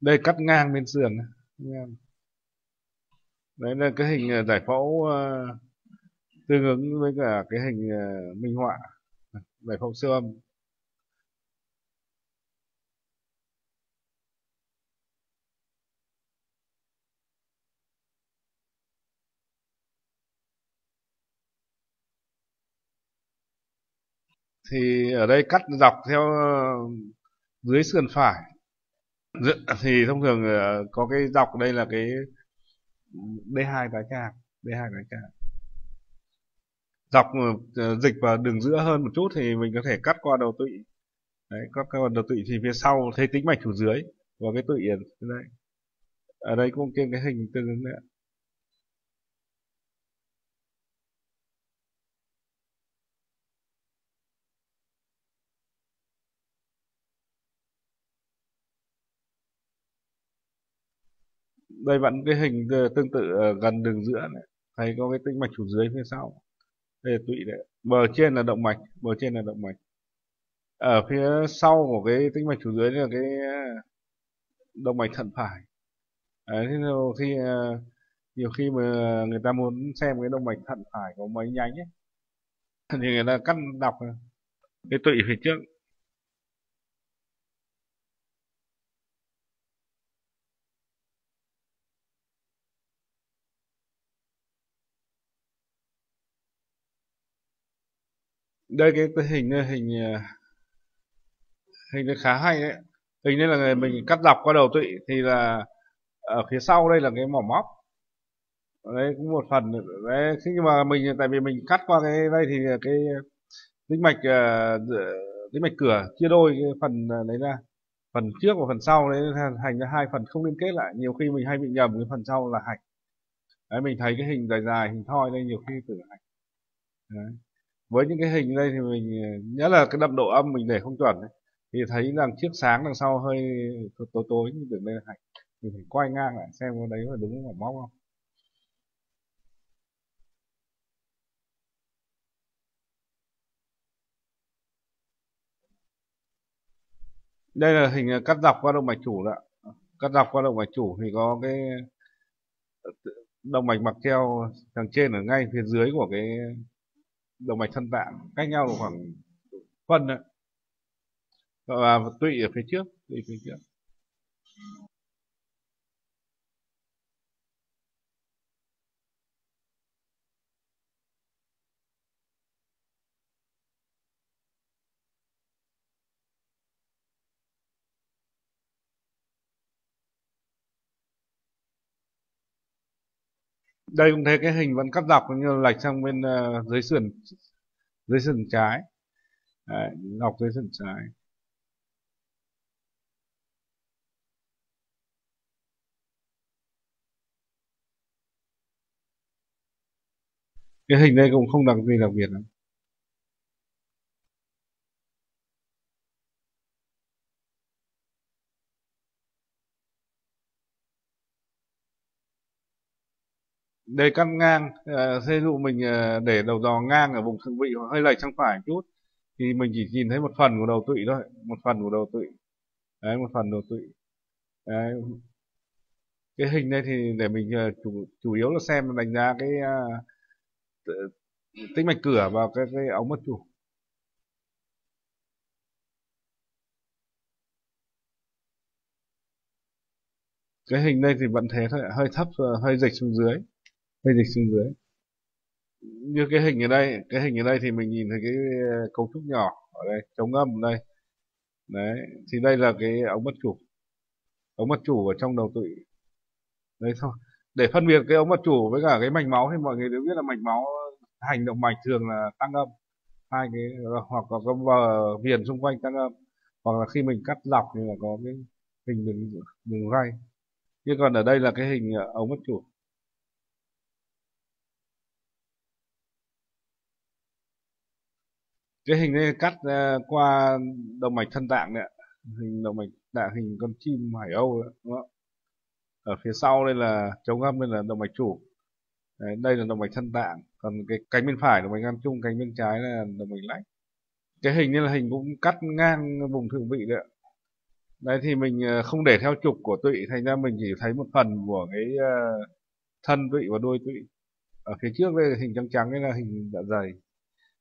Đây cắt ngang bên sườn đấy là cái hình ờ, giải phẫu ờ, tương ứng với cả cái hình ờ, minh họa giải phẫu siêu âm. Thì ở đây cắt dọc theo ờ, dưới sườn phải. Thì thông thường ờ, có cái dọc đây là cái D2 cái càng D2 cái càng dọc ờ, dịch vào đường giữa hơn một chút thì mình có thể cắt qua đầu tụy. Đấy, cắt qua đầu tụy thì phía sau thấy tính mạch chủ dưới và cái tụy ở đây. Ở đây cũng trên cái hình tương ứng đấy đây vẫn cái hình tương tự gần đường giữa này. Thấy có cái tĩnh mạch chủ dưới phía sau. Đây là tụy đấy. Bờ trên là động mạch bờ trên là động mạch. Ở phía sau của cái tĩnh mạch chủ dưới là cái ờ, động mạch thận phải. Đấy, thế nhiều khi ờ, nhiều khi mà người ta muốn xem cái động mạch thận phải có mấy nhánh ấy thì người ta cắt đọc. Cái tụy phía trước đây cái, cái hình hình à, hình này khá hay đấy. Hình đây là mình cắt dọc qua đầu tụy thì là ở phía sau đây là cái mỏ móc. Đấy cũng một phần đấy khi mà mình tại vì mình cắt qua cái đây thì cái tĩnh mạch à, tĩnh mạch cửa chia đôi cái phần à, đấy ra. Phần trước và phần sau đấy thành ra hai phần không liên kết lại. Nhiều khi mình hay bị nhầm cái phần sau là hạch. Đấy mình thấy cái hình dài dài hình thoi đây nhiều khi tưởng hạch. Đấy với những cái hình đây thì mình nhớ là cái đậm độ âm mình để không chuẩn ấy, thì thấy rằng chiếc sáng đằng sau hơi tối tối như đường đây là hạnh. Mình phải quay ngang lại xem có đấy là đúng là móc không? Đây là hình à, cắt dọc qua động mạch chủ đó cắt dọc qua động mạch chủ thì có cái ờ, động mạch mặc treo ờ, đằng trên ở ngay phía dưới của cái động mạch thân tạng cách nhau khoảng phân đấy. Và tụy ở phía trước, tụy phía trước. Đây cũng thấy cái hình vẫn cắt dọc như lệch sang bên uh, dưới sườn dưới sườn trái. Đấy, dưới sườn trái. Cái hình đây cũng không đặc gì đặc biệt lắm đề căn ngang ờ, ví dụ mình ờ, để đầu dò ngang ở vùng thượng vị hoặc hơi lệch sang phải một chút thì mình chỉ nhìn thấy một phần của đầu tụy thôi một phần của đầu tụy. Đấy một phần đầu tụy. Đấy. cái hình đây thì để mình ờ, chủ chủ yếu là xem đánh giá cái uh, tĩnh mạch cửa vào cái cái ống mất chủ. Cái hình đây thì vẫn thế thôi hơi thấp hơi dịch xuống dưới hơi dịch xuống dưới. Như cái hình ở đây, cái hình ở đây thì mình nhìn thấy cái ờ, cấu trúc nhỏ ở đây, chống âm đây. Đấy, thì đây là cái ống mật chủ. Ống mật chủ ở trong đầu tụy đấy thôi. Để phân biệt cái ống mật chủ với cả cái mạch máu thì mọi người đều biết là mạch máu, hành động mạch thường là tăng âm. Hai cái ờ, hoặc là có vờ viền xung quanh tăng âm. Hoặc là khi mình cắt lọc thì là có cái hình đường đường ray. Nhưng còn ở đây là cái hình ờ, ống mất chủ. Cái hình này cắt ờ, qua động mạch thân tạng đấy hình động mạch tạng hình con chim hải âu đấy, đúng không? ở phía sau đây là chống âm đây là động mạch chủ. Đấy, đây là động mạch thân tạng. Còn cái cánh bên phải động mạch ngang chung cánh bên trái là động mạch lách. Cái hình như là hình cũng cắt ngang vùng thượng vị đấy đấy thì mình ờ, không để theo trục của tụy thành ra mình chỉ thấy một phần của cái ờ, thân tụy và đuôi tụy. Ở phía trước đây hình trắng trắng đây là hình dạ dày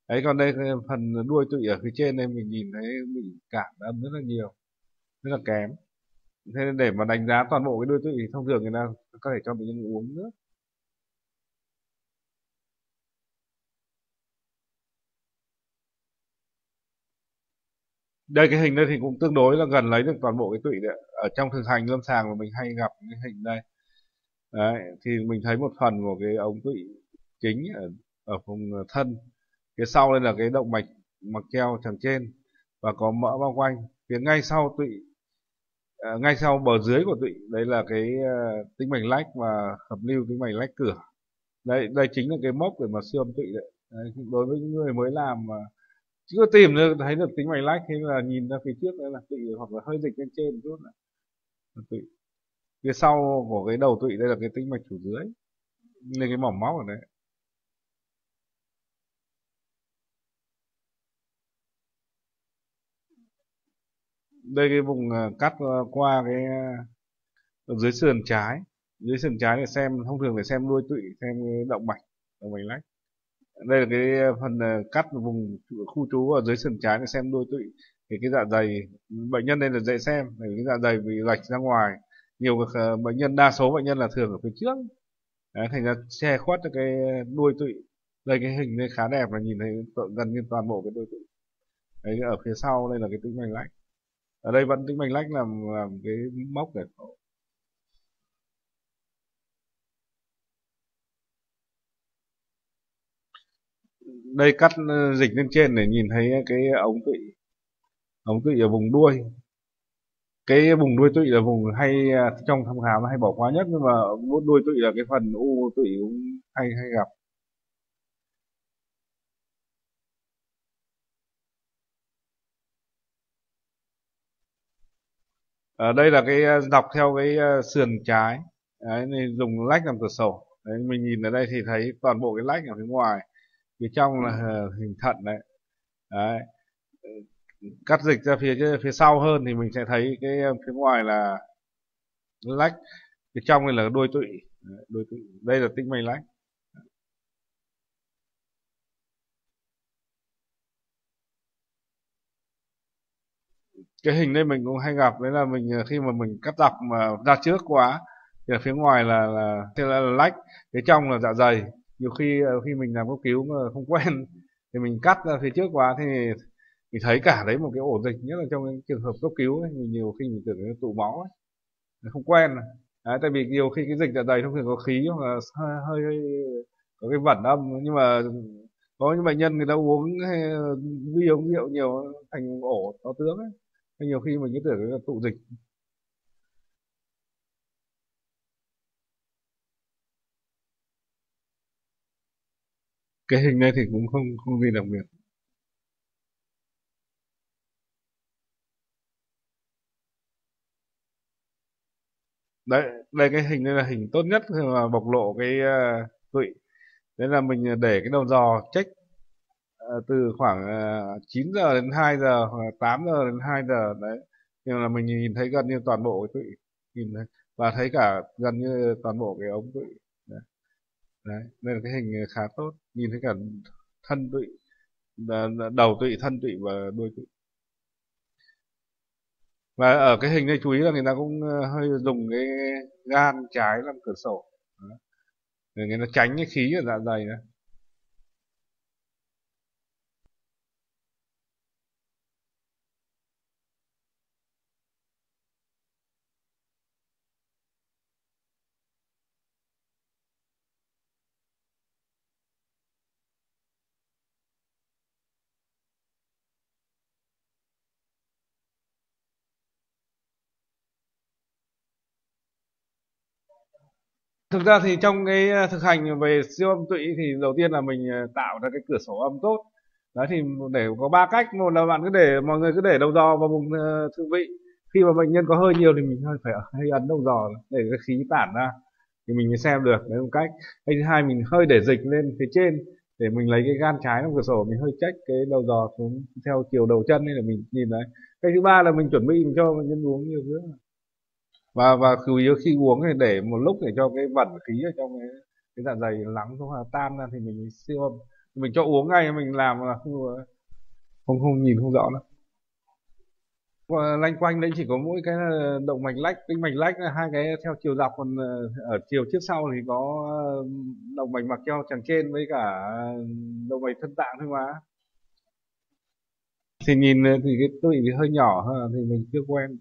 đấy còn đây phần đuôi tụy ở phía trên đây mình nhìn thấy bị cảm âm rất là nhiều rất là kém. Thế nên để mà đánh giá toàn bộ cái đuôi tụy thông thường người ta có thể cho bệnh nhân uống nước. Đây cái hình đây thì cũng tương đối là gần lấy được toàn bộ cái tụy đấy. Ở trong thực hành lâm sàng mà mình hay gặp cái hình đây. Đấy thì mình thấy một phần của cái ống tụy chính ở, ở vùng thân phía sau đây là cái động mạch mặc keo chẳng trên và có mỡ bao quanh. Phía ngay sau tụy à, ngay sau bờ dưới của tụy đấy là cái uh, tĩnh mạch lách và hợp lưu tĩnh mạch lách cửa. Đây đây chính là cái mốc để mà siêu âm tụy đấy. đấy đối với những người mới làm mà chưa tìm được thấy được tính mạch lách thì là nhìn ra phía trước đấy là tụy hoặc là hơi dịch lên trên một chút là tụy. Phía sau của cái đầu tụy đây là cái tĩnh mạch chủ dưới. Nên cái mỏng móc ở đấy. Đây cái vùng à, cắt à, qua cái à, dưới sườn trái. Dưới sườn trái để xem thông thường để xem đuôi tụy xem động mạch động mạch lách. Đây là cái phần cắt vùng khu trú ở dưới sườn trái để xem đuôi tụy. Thì cái dạ dày bệnh nhân đây là dễ xem bởi cái dạ dày bị lệch ra ngoài. Nhiều bệnh nhân đa số bệnh nhân là thường ở phía trước. Đấy, thành ra che khuất cái đuôi tụy. Đây cái hình đây khá đẹp là nhìn thấy gần như toàn bộ cái đuôi tụy. Đấy ở phía sau đây là cái tĩnh mạch lách ở đây vẫn tính mạch lách làm làm cái mốc để đây cắt ờ, dịch lên trên để nhìn thấy cái ống tụy ống tụy ở vùng đuôi. Cái vùng đuôi tụy là vùng hay à, trong thăm khám hay bỏ qua nhất, nhưng mà đuôi tụy là cái phần u tụy cũng hay hay gặp. Ở đây là cái ờ, dọc theo cái ờ, sườn trái. Đấy, nên dùng lách làm cửa sổ. Đấy, mình nhìn ở đây thì thấy toàn bộ cái lách ở phía ngoài. Phía trong là ờ, hình thận đấy, đấy. cắt dịch ra phía phía sau hơn thì mình sẽ thấy cái phía ngoài là lách. Phía trong đây là đuôi tụy đuôi tụy đây là tĩnh mạch lách cái hình đây mình cũng hay gặp đấy là mình khi mà mình cắt dọc mà ra trước quá thì ở phía ngoài là là, là, là lách. Phía trong là dạ dày. Nhiều khi ờ, khi mình làm cấp cứu mà không quen thì mình cắt ra phía trước quá thì mình thấy cả đấy một cái ổ dịch nhất là trong cái trường hợp cấp cứu ấy, mình nhiều khi mình tưởng nó tụ máu ấy. không quen. Đấy, tại vì nhiều khi cái dịch dạ dày thông thường có khí hoặc là hơi, hơi có cái vẩn âm nhưng mà có những bệnh nhân người ta uống hay đi uống rượu nhiều thành ổ to tướng ấy nhiều khi mình cứ tưởng là tụ dịch. Cái hình này thì cũng không không gì đặc biệt. Đấy đây cái hình đây là hình tốt nhất mà bộc lộ cái à, uh, tụy đấy là mình à, để cái đầu dò check Ờ, từ khoảng ờ, 9 giờ đến 2 giờ hoặc 8 giờ đến 2 giờ, đấy. Nhưng là mình nhìn thấy gần như toàn bộ cái tụy nhìn thấy, và thấy cả gần như toàn bộ cái ống tụy đấy. đấy, nên là cái hình khá tốt. Nhìn thấy cả thân tụy đầu tụy thân tụy và đuôi tụy và ở cái hình này chú ý là người ta cũng ờ, hơi dùng cái gan trái làm cửa sổ để người ta tránh cái khí ở dạ dày đó. Thực ra thì trong cái ờ, thực hành về siêu âm tụy thì đầu tiên là mình ờ, tạo ra cái cửa sổ âm tốt. Đấy thì để có ba cách. Một là bạn cứ để, mọi người cứ để đầu dò vào vùng ờ, thượng vị. Khi mà bệnh nhân có hơi nhiều thì mình hơi phải hơi ấn đầu dò để cái khí tản ra thì mình mới xem được. Đấy một cách. Cái thứ hai, mình hơi để dịch lên phía trên để mình lấy cái gan trái trong cửa sổ, mình hơi trách cái đầu dò xuống theo chiều đầu chân nên là mình nhìn đấy. Cái thứ ba là mình chuẩn bị mình cho bệnh nhân uống nhiều nước và và chủ yếu khi uống thì để một lúc để cho cái bẩn khí ở trong cái, cái dạ dày lắng không là tan ra thì mình siêu âm. Mình cho uống ngay mình làm là không không, không nhìn không rõ nữa. Và lanh quanh đấy chỉ có mỗi cái động mạch lách tĩnh mạch lách là hai cái theo chiều dọc còn ờ, ở chiều trước sau thì có ờ, động mạch mặc keo tràng trên với cả động mạch thân tạng thôi mà. Thì nhìn thì cái tụy thì hơi nhỏ hơn thì mình chưa quen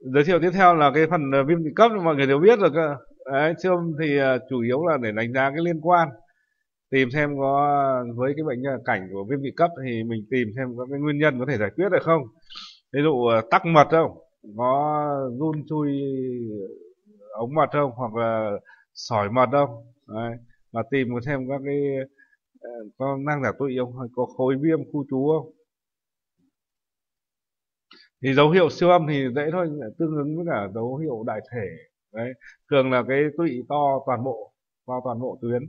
giới thiệu tiếp theo là cái phần ờ, viêm tụy cấp, mọi người đều biết rồi cơ. Đấy siêu âm thì ờ, chủ yếu là để đánh giá cái liên quan, tìm xem có, với cái bệnh ờ, cảnh của viêm tụy cấp thì mình tìm xem có cái nguyên nhân có thể giải quyết được không. Ví dụ tắc mật không? Có run chui ống mật không? Hoặc là sỏi mật không? Đấy. và tìm xem các cái có năng giả tụy không? Có khối viêm khu trú không? Thì dấu hiệu siêu âm thì dễ thôi tương ứng với cả dấu hiệu đại thể. Đấy thường là cái tụy to toàn bộ vào toàn bộ tuyến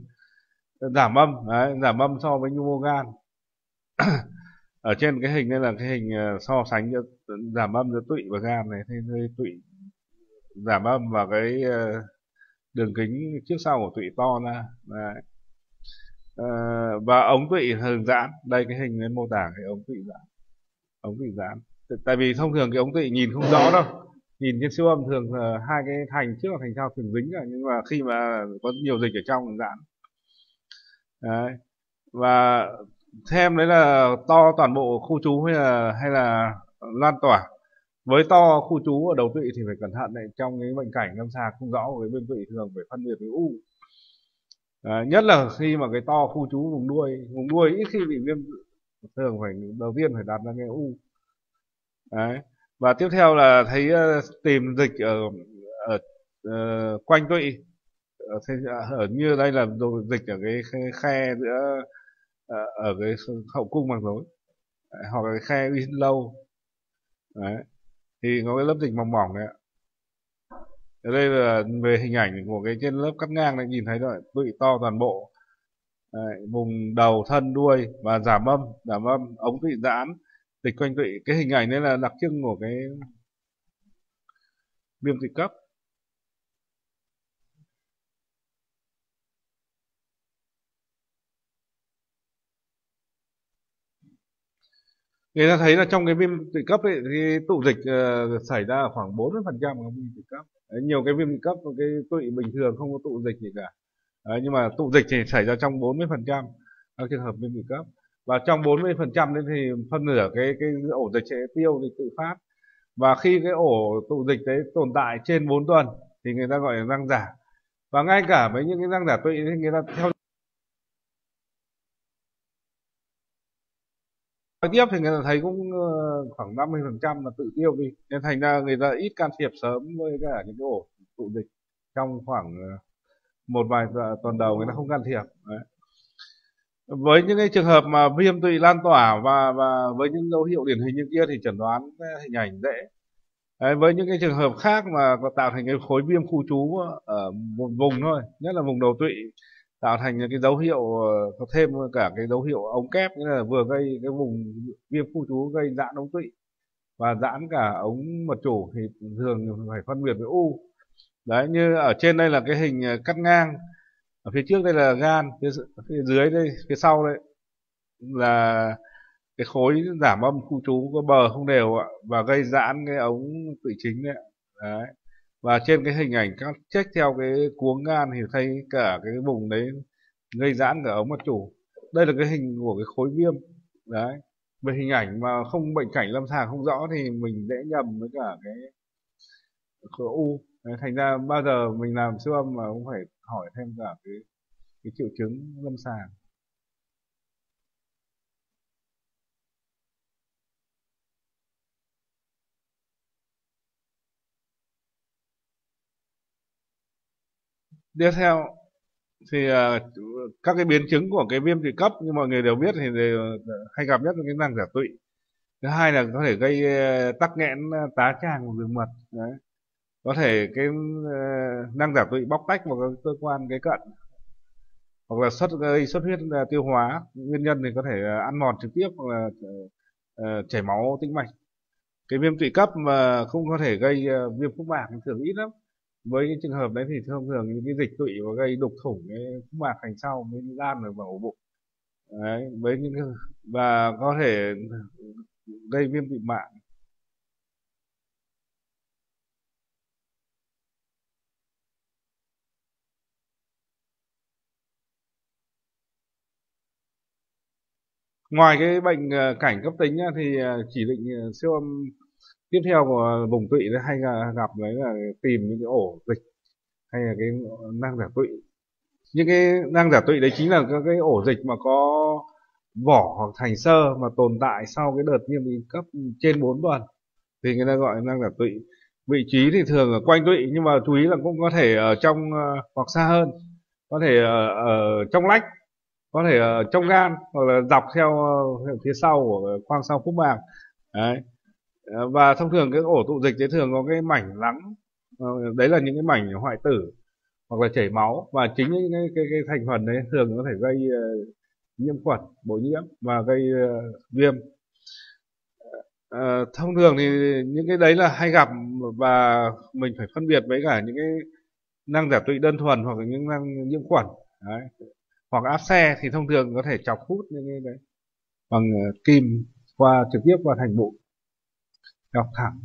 giảm âm đấy giảm âm so với nhu mô gan. Ở trên cái hình đây là cái hình ờ, so sánh giữa giảm âm giữa tụy và gan này thì tụy giảm âm và cái ờ, đường kính trước sau của tụy to ra. Đấy. À, và ống tụy thường giãn. Đây cái hình này mô tả cái ống tụy giãn. Ống tụy giãn tại vì thông thường cái ống tụy nhìn không rõ đâu. Nhìn trên siêu âm thường là hai cái thành trước là thành sau thường dính rồi nhưng mà khi mà có nhiều dịch ở trong giãn đấy. Và thêm đấy là to toàn bộ khu trú hay là hay là lan tỏa. Với to khu trú ở đầu tụy thì phải cẩn thận đấy trong cái bệnh cảnh lâm sàng không rõ của cái bên tụy thường phải phân biệt với u. À, nhất là khi mà cái to khu trú vùng đuôi vùng đuôi ít khi bị viêm thường phải đầu tiên phải đặt ra cái u. Đấy. và tiếp theo là thấy uh, tìm dịch ở ở uh, quanh tụy ở, ở như đây là dịch ở cái khe, khe giữa ờ, ở cái hậu cung bằng rối hoặc là cái khe in lâu Đấy. thì có cái lớp dịch mỏng mỏng đấy ạ. Ở đây là về hình ảnh của cái trên lớp cắt ngang này nhìn thấy rồi tụy to toàn bộ. Đấy, vùng đầu thân đuôi và giảm âm giảm âm ống tụy giãn tịch quanh tụy cái hình ảnh đấy là đặc trưng của cái viêm tụy cấp. Người ta thấy là trong cái viêm tụy cấp ấy, thì tụ dịch uh, xảy ra khoảng 40% của viêm tụy cấp. Đấy, nhiều cái viêm tụy cấp cái tụy bình thường không có tụ dịch gì cả. Đấy, nhưng mà tụ dịch thì xảy ra trong 40% các trường hợp viêm tụy cấp và trong 40% đấy thì phân nửa cái cái ổ dịch sẽ tiêu dịch tự phát. Và khi cái ổ tụ dịch đấy tồn tại trên 4 tuần thì người ta gọi là răng giả. Và ngay cả với những cái răng giả tụy thì người ta theo nói tiếp thì người ta thấy cũng ờ, khoảng 50% là tự tiêu đi. Nên thành ra người ta ít can thiệp sớm với cả những cái ổ tụ dịch trong khoảng ờ, một vài tuần đầu người ta không can thiệp. Đấy với những cái trường hợp mà viêm tụy lan tỏa và và với những dấu hiệu điển hình như kia thì chẩn đoán hình ảnh dễ. Đấy, với những cái trường hợp khác mà có tạo thành cái khối viêm khu trú ở một vùng thôi nhất là vùng đầu tụy tạo thành những cái dấu hiệu ờ, có thêm cả cái dấu hiệu ống kép nghĩa là vừa gây cái vùng viêm khu trú gây giãn ống tụy và giãn cả ống mật chủ thì thường phải phân biệt với u. Đấy như ở trên đây là cái hình ờ, cắt ngang ở phía trước đây là gan phía, phía dưới đây phía sau đây là cái khối giảm âm khu trú có bờ không đều ạ và gây giãn cái ống tụy chính đấy, đấy. Và trên cái hình ảnh các check theo cái cuống gan thì thấy cả cái vùng đấy gây giãn cả ống mật chủ. Đây là cái hình của cái khối viêm. Đấy. Về hình ảnh mà không bệnh cảnh lâm sàng không rõ thì mình dễ nhầm với cả cái khối u. Đấy, thành ra bao giờ mình làm siêu âm mà cũng phải hỏi thêm cả cái cái triệu chứng lâm sàng. Tiếp theo thì uh, các cái biến chứng của cái viêm tụy cấp như mọi người đều biết thì đều hay gặp nhất là cái năng giả tụy. Thứ hai là có thể gây uh, tắc nghẽn à, tá tràng của đường mật đấy có thể cái uh, năng giả tụy bóc tách vào các cơ quan cái cận. Hoặc là xuất gây xuất huyết ờ, tiêu hóa. Nguyên nhân thì có thể ờ, ăn mòn trực tiếp hoặc là chảy máu tĩnh mạch. Cái viêm tụy cấp mà không có thể gây viêm phúc mạc thì thường ít lắm. Với những trường hợp đấy thì thông thường những cái dịch tụy và gây đục thủng cái phúc mạc thành sau mới lan được vào ổ bụng. Đấy với những và có thể gây viêm tụy mạng ngoài cái bệnh ờ, cảnh cấp tính thì ờ, chỉ định ờ, siêu âm tiếp theo của vùng tụy hay gặp đấy là tìm những cái ổ dịch hay là cái năng giả tụy. Những cái năng giả tụy đấy chính là các cái ổ dịch mà có vỏ hoặc thành sơ mà tồn tại sau cái đợt viêm cấp trên 4 tuần thì người ta gọi là năng giả tụy. Vị trí thì thường ở quanh tụy nhưng mà chú ý là cũng có thể ở trong hoặc xa hơn có thể ở, ở trong lách có thể ở trong gan hoặc là dọc theo ờ, phía sau của khoang sau phúc mạc đấy. Ờ, và thông thường cái ổ tụ dịch đấy thường có cái mảnh lắng ờ, đấy là những cái mảnh hoại tử hoặc là chảy máu. Và chính những cái, cái, cái thành phần đấy thường có thể gây uh, nhiễm khuẩn bội nhiễm và gây uh, viêm. Uh, thông thường thì những cái đấy là hay gặp và mình phải phân biệt với cả những cái năng giả tụy đơn thuần hoặc là những năng nhiễm khuẩn. Đấy hoặc áp xe thì thông thường có thể chọc hút những cái đấy. Bằng ờ, kim qua trực tiếp qua thành bụng. Chọc thẳng.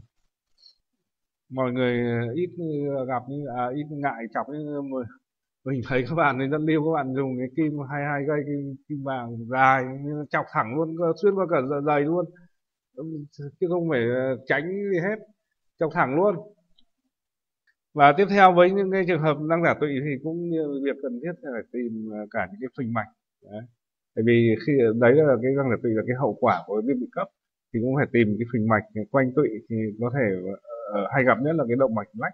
Mọi người ờ, ít ờ, gặp như à, ít ngại chọc như mình thấy các bạn nên rất lưu các bạn dùng cái kim hai hai cây kim, kim vàng dài chọc thẳng luôn xuyên qua cả dạ dày luôn. Chứ không phải tránh gì hết. Chọc thẳng luôn và tiếp theo với những cái trường hợp năng giả tụy thì cũng như việc cần thiết phải tìm à, cả những cái phình mạch. Đấy. tại vì khi à, đấy là cái năng giả tụy là cái hậu quả của viêm bị cấp thì cũng phải tìm cái phình mạch quanh tụy thì có thể uh, hay gặp nhất là cái động mạch lách.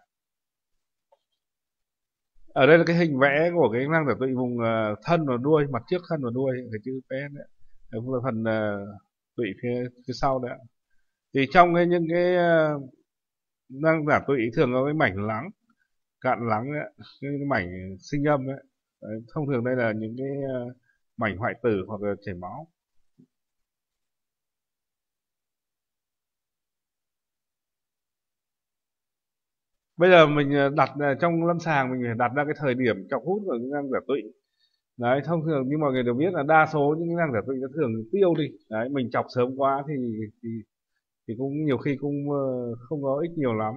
Ở đây là cái hình vẽ của cái năng giả tụy vùng uh, thân và đuôi mặt trước thân và đuôi cái chữ P đấy. Cũng là phần uh, tụy phía phía sau đấy thì trong cái những cái uh, năng tôi ý thường có cái mảnh lắng cạn lắng ấy, cái, cái mảnh sinh âm ấy. đấy thông thường đây là những cái ờ, mảnh hoại tử hoặc là chảy máu. Bây giờ mình ờ, đặt ờ, trong lâm sàng mình phải đặt ra cái thời điểm chọc hút của những năng giả tụy. Đấy thông thường như mọi người đều biết là đa số những năng giả tụy nó thường tiêu đi. Đấy mình chọc sớm quá thì thì thì cũng nhiều khi cũng ờ, không có ích nhiều lắm.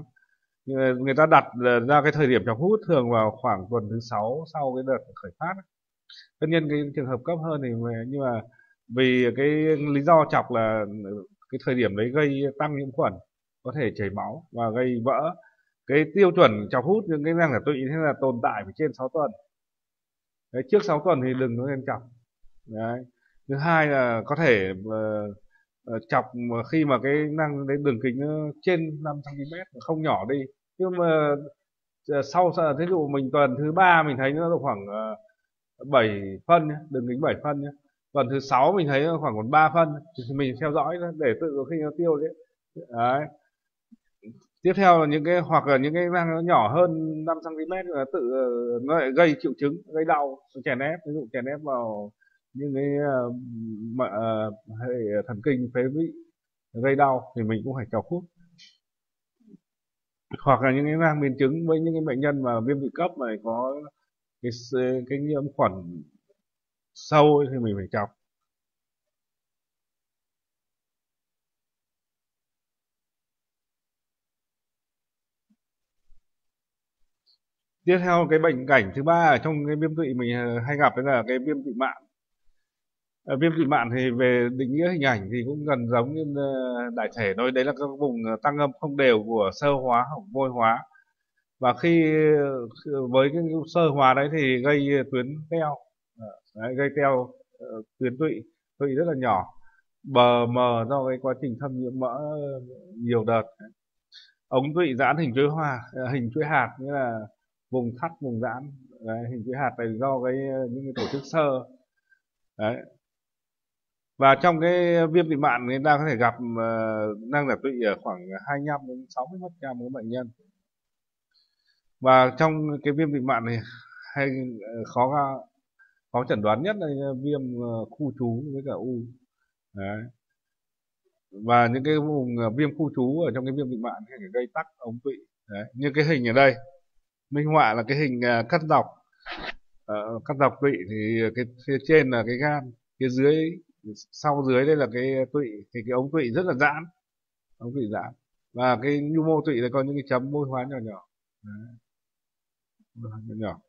Người ta đặt ờ, ra cái thời điểm chọc hút thường vào khoảng tuần thứ sáu sau cái đợt khởi phát tất nhiên cái trường hợp cấp hơn thì nhưng mà vì cái lý do chọc là ừ, cái thời điểm đấy gây tăng nhiễm khuẩn có thể chảy máu và gây vỡ cái tiêu chuẩn chọc hút những cái răng giả tụy thế là tồn tại phải trên 6 tuần. Đấy, trước 6 tuần thì đừng có nên chọc. Đấy. thứ hai là có thể uh, Ờ, chọc mà khi mà cái năng đến đường kính trên 5 cm không nhỏ đi. Nhưng mà ờ, sau thí dụ mình tuần thứ ba mình thấy nó là khoảng ờ, 7 phân đường kính 7 phân nhé tuần thứ sáu mình thấy khoảng còn 3 phân, thì mình theo dõi để tự khi nó tiêu đấy. Đấy. Tiếp theo là những cái, hoặc là những cái răng nó nhỏ hơn 5 cm là tự nó lại gây triệu chứng, gây đau chèn ép ví dụ chèn ép vào những cái ờ, mà, ờ, hệ thần kinh phế vị gây đau thì mình cũng phải chọc hút hoặc là những cái nang biến chứng với những cái bệnh nhân mà viêm vị cấp này có cái cái nhiễm khuẩn sâu thì mình phải chọc tiếp theo cái bệnh cảnh thứ ba ở trong cái viêm tụy mình ờ, hay gặp đấy là cái viêm tụy mạng. Ờ, viêm tụy mạn thì về định nghĩa hình ảnh thì cũng gần giống như ờ, đại thể thôi. Đấy là các vùng ờ, tăng âm không đều của sơ hóa hoặc vôi hóa. Và khi với cái sơ hóa đấy thì gây tuyến teo. Đấy, gây teo tuyến tụy tụy rất là nhỏ. Bờ mờ do cái quá trình thâm nhiễm mỡ nhiều đợt. Ống tụy giãn hình chuỗi hoa hình chuỗi hạt nghĩa là vùng thắt vùng giãn. Đấy, hình chuỗi hạt này do cái những cái tổ chức sơ. Đấy và trong cái viêm tụy mạn người ta có thể gặp năng giả tụy ở khoảng 25 đến 60 phần trăm của bệnh nhân. Và trong cái viêm tụy mạn này hay ờ, khó khó chẩn đoán nhất là ờ, viêm ờ, khu trú với cả u. Đấy. Và những cái vùng viêm khu trú ở trong cái viêm tụy mạn hay gây tắc ống tụy đấy. Như cái hình ở đây minh họa là cái hình cắt dọc. Uh, cắt dọc tụy thì cái phía trên là cái gan phía dưới sau dưới đây là cái tụy thì cái ống tụy rất là giãn. Ống tụy giãn. Và cái nhu mô tụy là có những cái chấm môi hóa nhỏ nhỏ. Nhỏ nhỏ.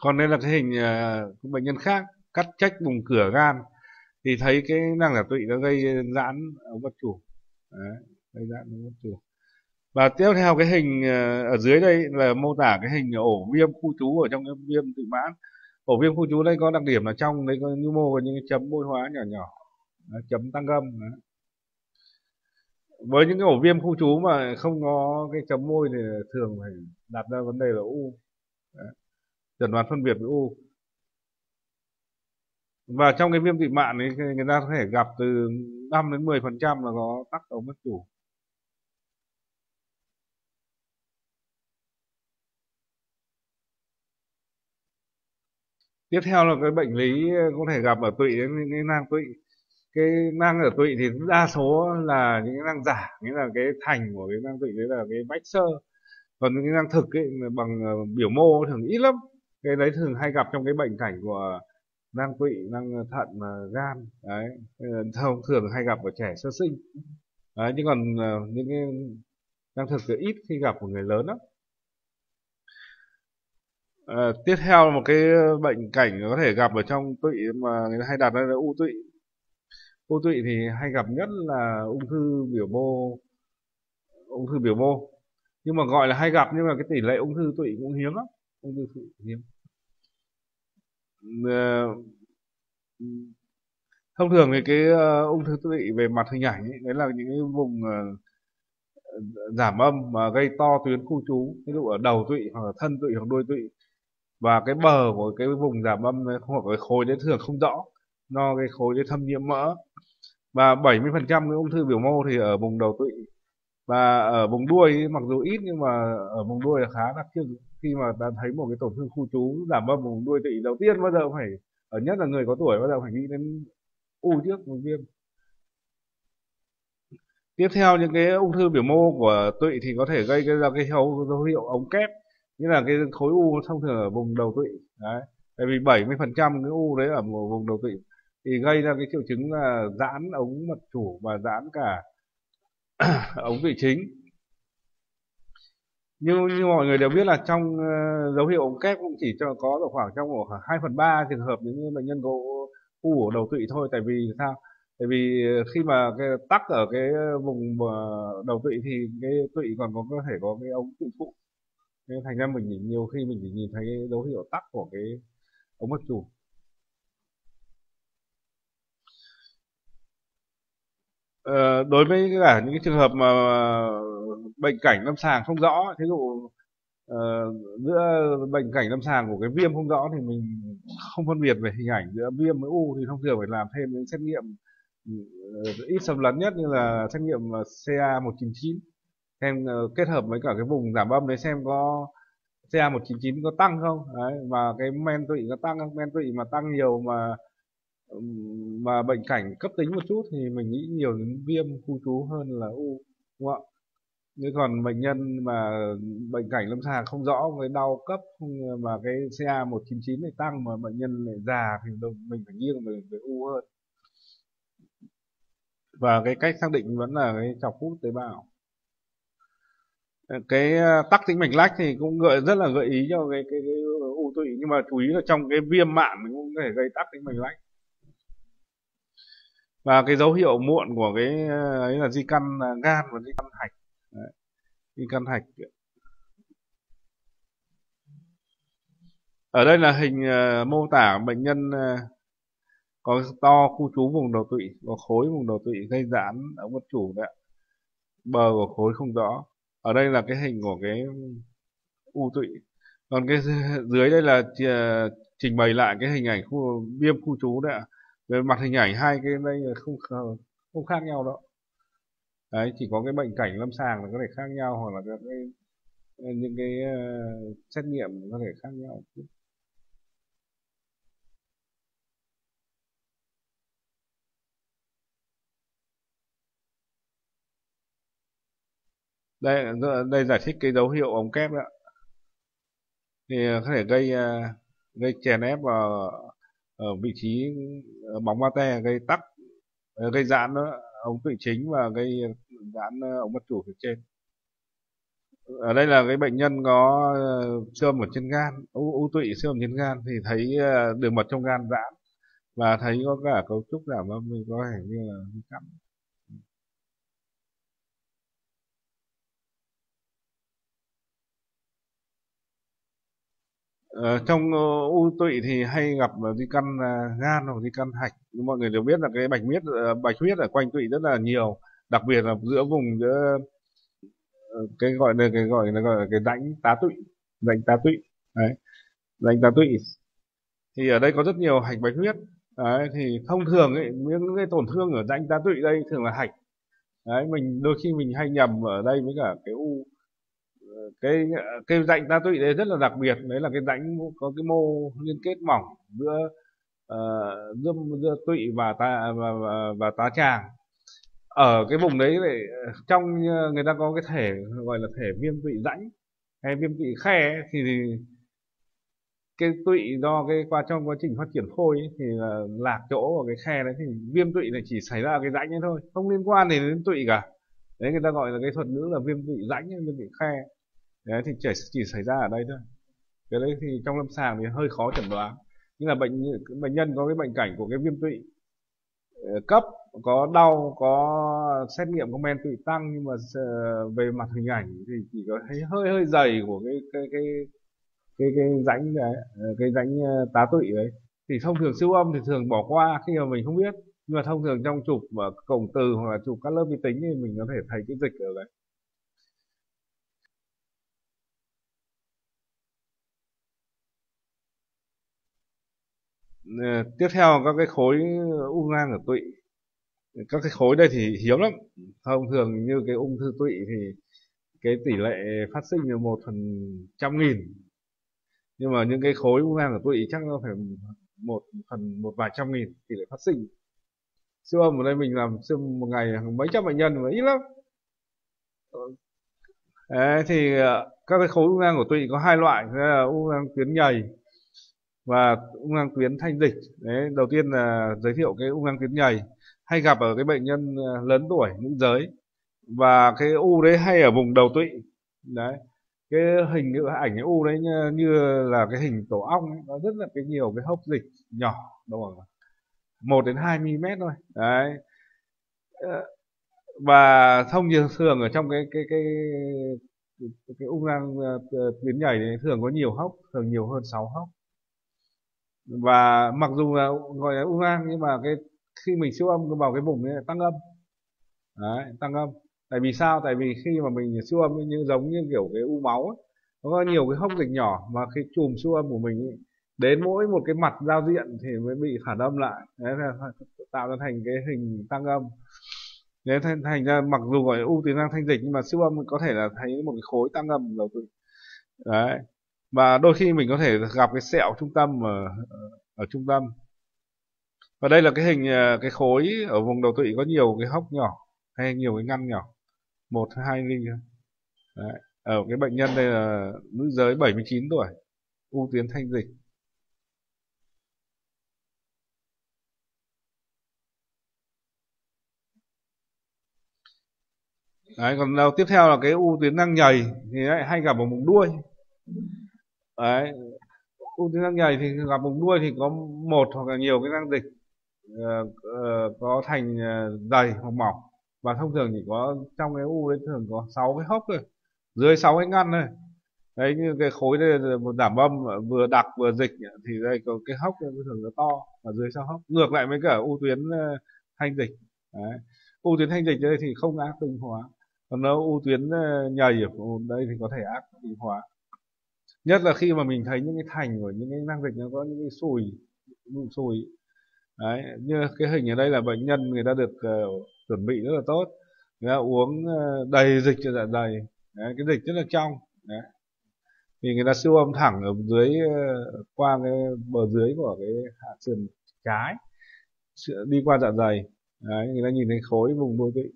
Còn đây là cái hình à, của bệnh nhân khác cắt trách vùng cửa gan thì thấy cái năng giả tụy nó gây giãn ống bất chủ. Đấy, gây giãn ống bất chủ. Và tiếp theo cái hình à, ở dưới đây là mô tả cái hình ổ viêm khu trú ở trong cái viêm tụy mãn ổ viêm khu trú đây có đặc điểm là trong đây có nhu mô và những cái chấm bôi hóa nhỏ nhỏ. Đấy, chấm tăng âm đấy. với những cái ổ viêm khu trú mà không có cái chấm môi thì thường phải đặt ra vấn đề là u. Chẩn đoán phân biệt với u. Và trong cái viêm tị mạn ấy người ta có thể gặp từ 5 đến 10 phần trăm là có tắc ống mất chủ. Tiếp theo là cái bệnh lý ờ, có thể gặp ở tụy những cái nang tụy. Cái nang ở tụy thì đa số là những cái nang giả nghĩa là cái thành của cái nang tụy đấy là cái bách sơ. Còn những cái nang thực ấy bằng ờ, biểu mô thường ít lắm. Cái đấy thường hay gặp trong cái bệnh cảnh của nang tụy nang thận ờ, gan. Đấy thông thường hay gặp ở trẻ sơ sinh. Đấy, nhưng còn những cái nang thực thì ít khi gặp của người lớn lắm. À, tiếp theo là một cái ờ, bệnh cảnh có thể gặp ở trong tụy mà người ta hay đặt ra là u tụy. U tụy thì hay gặp nhất là ung thư biểu mô ung thư biểu mô. Nhưng mà gọi là hay gặp nhưng mà cái tỷ lệ ung thư tụy cũng hiếm lắm ung thư tụy hiếm. À, thông thường thì cái uh, ung thư tụy về mặt hình ảnh ấy, đấy là những cái vùng uh, giảm âm mà gây to tuyến khu trú ví dụ ở đầu tụy hoặc là thân tụy hoặc đuôi tụy và cái bờ của cái vùng giảm âm hoặc cái khối đấy thường không rõ, do cái khối đấy thâm nhiễm mỡ. Và 70% cái ung thư biểu mô thì ở vùng đầu tụy và ở vùng đuôi, mặc dù ít nhưng mà ở vùng đuôi là khá đặc trưng khi mà ta thấy một cái tổn thương khu trú giảm âm vùng đuôi tụy, đầu tiên bao giờ phải, ở nhất là người có tuổi bao giờ phải nghĩ đến u trước vùng viêm. Tiếp theo những cái ung thư biểu mô của tụy thì có thể gây ra cái dấu hiệu ống kép như là cái khối u thông thường ở vùng đầu tụy. Đấy. Tại vì 70 phần trăm cái u đấy ở vùng đầu tụy thì gây ra cái triệu chứng là giãn ống mật chủ và giãn cả ống tụy chính. Như như mọi người đều biết là trong uh, dấu hiệu ống kép cũng chỉ cho có được khoảng trong khoảng 2 phần 3 trường hợp những bệnh nhân có u ở đầu tụy thôi. Tại vì sao? Tại vì ờ, khi mà cái tắc ở cái vùng ờ, đầu tụy thì cái tụy còn có có thể có cái ống tụy phụ nên thành ra mình nhiều khi mình chỉ nhìn thấy dấu hiệu tắc của cái ống mạch chủ. Ờ, đối với cả những cái trường hợp mà bệnh cảnh lâm sàng không rõ thí dụ uh, giữa bệnh cảnh lâm sàng của cái viêm không rõ thì mình không phân biệt về hình ảnh giữa viêm với u thì thông thường phải làm thêm những xét nghiệm ừ, ít xâm lấn nhất như là xét nghiệm CA199 xem uh, kết hợp với cả cái vùng giảm âm đấy xem có CA 199 có tăng không? Đấy, và cái men tụy có tăng không? Men tụy mà tăng nhiều mà mà bệnh cảnh cấp tính một chút thì mình nghĩ nhiều đến viêm khu trú hơn là u đúng không ạ? Nếu còn bệnh nhân mà bệnh cảnh lâm sàng không rõ cái đau cấp mà cái CA 199 này tăng mà bệnh nhân lại già thì mình phải nghiêng về, về u hơn. Và cái cách xác định vẫn là cái chọc hút tế bào cái ờ, tắc tĩnh mạch lách thì cũng gợi rất là gợi ý cho cái cái, cái u tụy. Nhưng mà chú ý là trong cái viêm mạn mình cũng có thể gây tắc tĩnh mạch lách. Và cái dấu hiệu muộn của cái ờ, ấy là di căn ờ, gan và di căn hạch. Đấy. di căn hạch. Ở đây là hình uh, mô tả bệnh nhân uh, có to khu trú vùng đầu tụy có khối vùng đầu tụy gây giãn ở bất chủ đấy bờ của khối không rõ ở đây là cái hình của cái u tụy còn cái dưới đây là à, trình bày lại cái hình ảnh khu viêm khu trú đấy ạ. Về mặt hình ảnh hai cái đây là không không khác nhau đâu. Đấy chỉ có cái bệnh cảnh lâm sàng là có thể khác nhau hoặc là cái những cái uh, xét nghiệm có thể khác nhau. Đây đây giải thích cái dấu hiệu ống kép đó thì ờ, có thể gây ờ, gây chèn ép vào ở vị trí bóng ba te gây tắc gây giãn ống tụy chính và gây giãn ống mất chủ phía trên. Ở đây là cái bệnh nhân có xương ở trên gan u, u tụy xương trên gan thì thấy đường mật trong gan giãn và thấy có cả cấu trúc giảm âm có thể như là cắm Ờ, trong uh, u tụy thì hay gặp ờ, di căn uh, gan hoặc di căn hạch. Nhưng mọi người đều biết là cái bạch huyết uh, bạch huyết ở quanh tụy rất là nhiều đặc biệt là giữa vùng giữa cái gọi là cái gọi là gọi là cái rãnh tá tụy rãnh tá tụy. Đấy rãnh tá tụy. Thì ở đây có rất nhiều hạch bạch huyết. Đấy thì thông thường ấy những cái tổn thương ở rãnh tá tụy đây thường là hạch. Đấy mình đôi khi mình hay nhầm ở đây với cả cái u cái cái rãnh tá tụy đấy rất là đặc biệt. Đấy là cái rãnh có cái mô liên kết mỏng giữa uh, giữa, giữa tụy và ta và, và, và tá tràng. Ở cái vùng đấy lại trong người ta có cái thể gọi là thể viêm tụy rãnh hay viêm tụy khe ấy, thì, thì cái tụy do cái qua trong quá trình phát triển phôi ấy, thì là lạc chỗ vào cái khe đấy thì viêm tụy này chỉ xảy ra cái rãnh ấy thôi. Không liên quan gì đến tụy cả. Đấy người ta gọi là cái thuật ngữ là viêm tụy rãnh viêm tụy khe đấy thì chỉ, chỉ xảy ra ở đây thôi. Cái đấy thì trong lâm sàng thì hơi khó chẩn đoán. Nhưng là bệnh bệnh nhân có cái bệnh cảnh của cái viêm tụy ờ, cấp có đau có xét nghiệm có men tụy tăng nhưng mà ờ, về mặt hình ảnh thì chỉ có thấy hơi hơi dày của cái cái cái cái cái rãnh đấy ờ, cái rãnh tá tụy đấy. Thì thông thường siêu âm thì thường bỏ qua khi mà mình không biết. Nhưng mà thông thường trong chụp cổng từ hoặc là chụp các lớp vi tính thì mình có thể thấy cái dịch ở đấy. Ờ, tiếp theo các cái khối u nang ở tụy. Các cái khối đây thì hiếm lắm. Thông thường như cái ung thư tụy thì cái tỷ lệ phát sinh là một phần trăm nghìn. Nhưng mà những cái khối u nang ở tụy chắc nó phải một phần một vài trăm nghìn tỷ lệ phát sinh. Siêu âm ở đây mình làm siêu một ngày mấy trăm bệnh nhân mà ít lắm. Ờ. Đấy, thì ờ, các cái khối u nang của tụy có hai loại. Là u nang tuyến nhầy và ung năng tuyến thanh dịch đấy đầu tiên là giới thiệu cái ung năng tuyến nhầy. Hay gặp ở cái bệnh nhân ờ, lớn tuổi nữ giới. Và cái u đấy hay ở vùng đầu tụy đấy. Cái hình cái ảnh cái u đấy như, như là cái hình tổ ong ấy, nó rất là cái nhiều cái hốc dịch nhỏ đâu một đến hai mm thôi đấy. Ờ, và thông thường ở trong cái cái cái cái, cái ung năng ờ, tuyến nhầy này thường có nhiều hốc thường nhiều hơn 6 hốc và mặc dù là gọi là u nang nhưng mà cái khi mình siêu âm vào cái vùng ấy tăng âm. Đấy, tăng âm. Tại vì sao? Tại vì khi mà mình siêu âm như giống như kiểu cái u máu ấy, nó có nhiều cái hốc dịch nhỏ mà khi chùm siêu âm của mình ấy, đến mỗi một cái mặt giao diện thì mới bị phản âm lại. Đấy là tạo ra thành cái hình tăng âm. Đấy thành, thành ra mặc dù gọi u tuyến năng thanh dịch nhưng mà siêu âm có thể là thấy một cái khối tăng âm đầu tụy đấy và đôi khi mình có thể gặp cái sẹo trung tâm ở, ở trung tâm và đây là cái hình à, cái khối ở vùng đầu tụy có nhiều cái hốc nhỏ hay nhiều cái ngăn nhỏ một hai ly đấy. ở cái bệnh nhân đây là nữ giới 79 tuổi u tuyến thanh dịch Đấy, còn đầu tiếp theo là cái u tuyến năng nhầy thì lại hay gặp ở vùng đuôi. Đấy, u tuyến răng nhầy thì gặp vùng đuôi thì có một hoặc là nhiều cái răng dịch uh, uh, có thành ờ, dày hoặc mỏng. Và thông thường chỉ có trong cái u đấy thường có 6 cái hốc thôi dưới 6 cái ngăn thôi. Đấy như cái khối đây là một giảm âm vừa đặc vừa dịch thì đây có cái hốc thường nó to ở dưới sau hốc. Ngược lại với cả u tuyến thanh dịch. Đấy. u tuyến thanh dịch đây thì không ác tinh hóa. Còn nếu u tuyến nhầy ở đây thì có thể ác tính hóa nhất là khi mà mình thấy những cái thành của những cái năng dịch nó có những cái sùi bụng sùi. Đấy như cái hình ở đây là bệnh nhân người ta được uh, chuẩn bị rất là tốt. Người ta uống uh, đầy dịch cho dạ dày. Đấy, cái dịch rất là trong. Đấy. thì người ta siêu âm thẳng ở dưới uh, qua cái bờ dưới của cái hạ sườn trái đi qua dạ dày. Đấy, người ta nhìn thấy khối vùng đôi vị.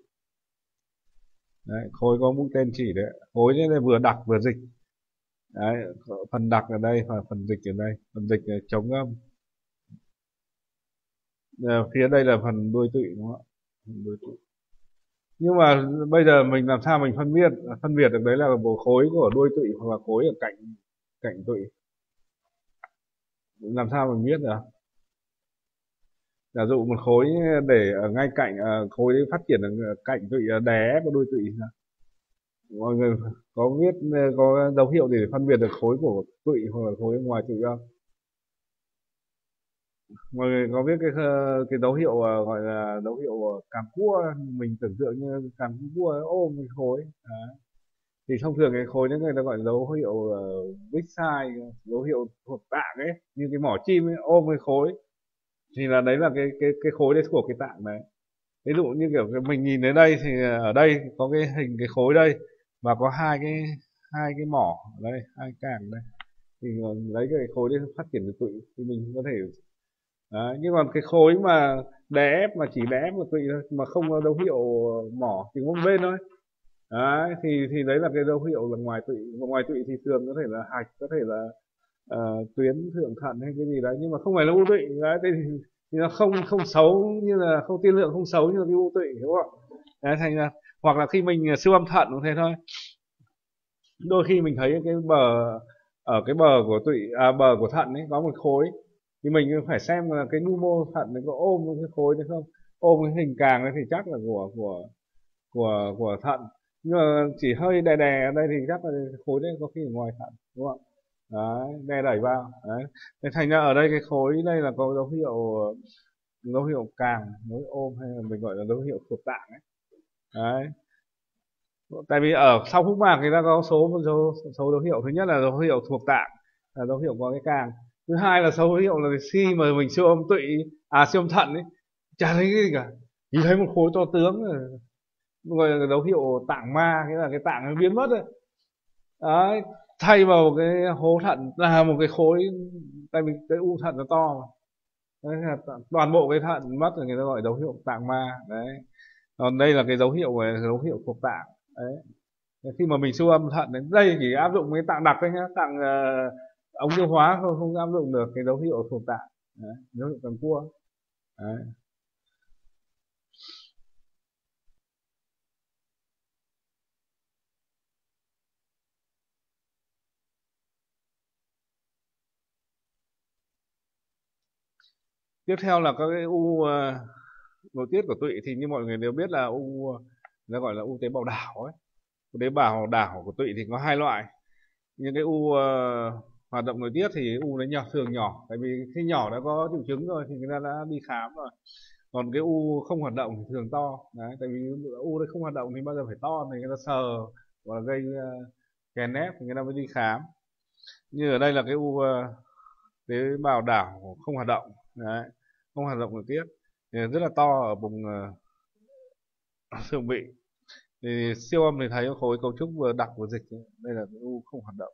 Đấy, khối có mũi tên chỉ đấy. Khối này vừa đặc vừa dịch đấy, phần đặc ở đây và phần dịch ở đây. Phần dịch là chống âm. À, phía đây là phần đuôi tụy đúng không ạ? Đuôi tụy. Nhưng mà bây giờ mình làm sao mình phân biệt phân biệt được đấy là bộ khối của đuôi tụy hoặc là khối ở cạnh cạnh tụy? Làm sao mình biết được? Giả dụ một khối để ở ngay cạnh ờ, khối phát triển ở cạnh tụy ờ, đé và đuôi tụy sao? Mọi người có biết có dấu hiệu để phân biệt được khối của tụy hoặc là khối ngoài tụy không? Mọi người có biết cái cái dấu hiệu à, gọi là dấu hiệu cảm cua? Mình tưởng tượng như cảm cua ôm cái khối. À. thì thông thường cái khối đấy người ta gọi là dấu hiệu uh, big size dấu hiệu thuộc tạng ấy. Như cái mỏ chim ấy ôm cái khối. Thì là đấy là cái cái cái khối đấy của cái tạng đấy. Ví dụ như kiểu mình nhìn đến đây thì ở đây có cái hình cái khối đây và có hai cái hai cái mỏ ở đây hai càng đây. Thì ờ, lấy cái khối đấy phát triển từ tụy thì mình có thể đấy, nhưng còn cái khối mà đè ép mà chỉ đè ép một tụy thôi mà không có dấu hiệu mỏ chỉ một bên thôi. Đấy, thì thì đấy là cái dấu hiệu là ngoài tụy ngoài tụy thì thường có thể là hạch có thể là uh, tuyến thượng thận hay cái gì đấy nhưng mà không phải là u tụy đấy thì, thì nó không không xấu như là không tiên lượng không xấu như là cái u tụy đúng không đấy, thành ra hoặc là khi mình à, siêu âm thận cũng thế thôi. Đôi khi mình thấy cái bờ ở cái bờ của tụy à, bờ của thận ấy có một khối thì mình phải xem là cái nhu mô thận nó có ôm cái khối đấy không? Ôm cái hình càng đấy thì chắc là của của của của thận. Nhưng mà chỉ hơi đè đè ở đây thì chắc là khối đấy có khi ở ngoài thận đúng không? Đấy đè đẩy vào đấy. Thế thành ra ở đây cái khối đây là có dấu hiệu dấu hiệu càng nối ôm hay là mình gọi là dấu hiệu thuộc tạng ấy đấy. Tại vì ở sau phúc mạc người ta có số số số dấu hiệu. Thứ nhất là dấu hiệu thuộc tạng, là dấu hiệu có cái càng. Thứ hai là dấu hiệu là khi mà mình siêu âm tụy à siêu âm thận ấy. Chả thấy cái gì cả. Chỉ thấy một khối to tướng ờ, gọi là dấu hiệu tạng ma, nghĩa là cái tạng nó biến mất rồi đấy, thay vào cái hố thận, là một cái khối, tại vì cái u thận nó to mà. Đấy, là toàn bộ cái thận mất rồi, người ta gọi dấu hiệu tạng ma. Đấy còn đây là cái dấu hiệu về dấu hiệu thuộc tạng. Đấy. Khi mà mình siêu âm thận đến đây chỉ áp dụng cái tạng đặc thôi nhá tạng uh, ống tiêu hóa không không áp dụng được cái dấu hiệu thuộc tạng. Đấy, dấu hiệu tầng cua. Đấy. tiếp theo là các cái u uh, nội tiết của tụy thì như mọi người đều biết là u nó gọi là u tế bào đảo ấy. U tế bào đảo của tụy thì có hai loại. Những cái u uh, hoạt động nội tiết thì u nó nhỏ thường nhỏ. Tại vì khi nhỏ đã có triệu chứng rồi thì người ta đã đi khám rồi. Còn cái u không hoạt động thì thường to. Đấy tại vì u đấy không hoạt động thì bao giờ phải to thì người ta sờ và gây ờ, uh, kèn ép thì người ta mới đi khám. Như ở đây là cái u uh, tế bào đảo không hoạt động. Đấy không hoạt động nội tiết rất là to ở vùng uh, ờ, xương thì siêu âm thì thấy khối cấu trúc vừa đặc vừa dịch đây là cái u không hoạt động.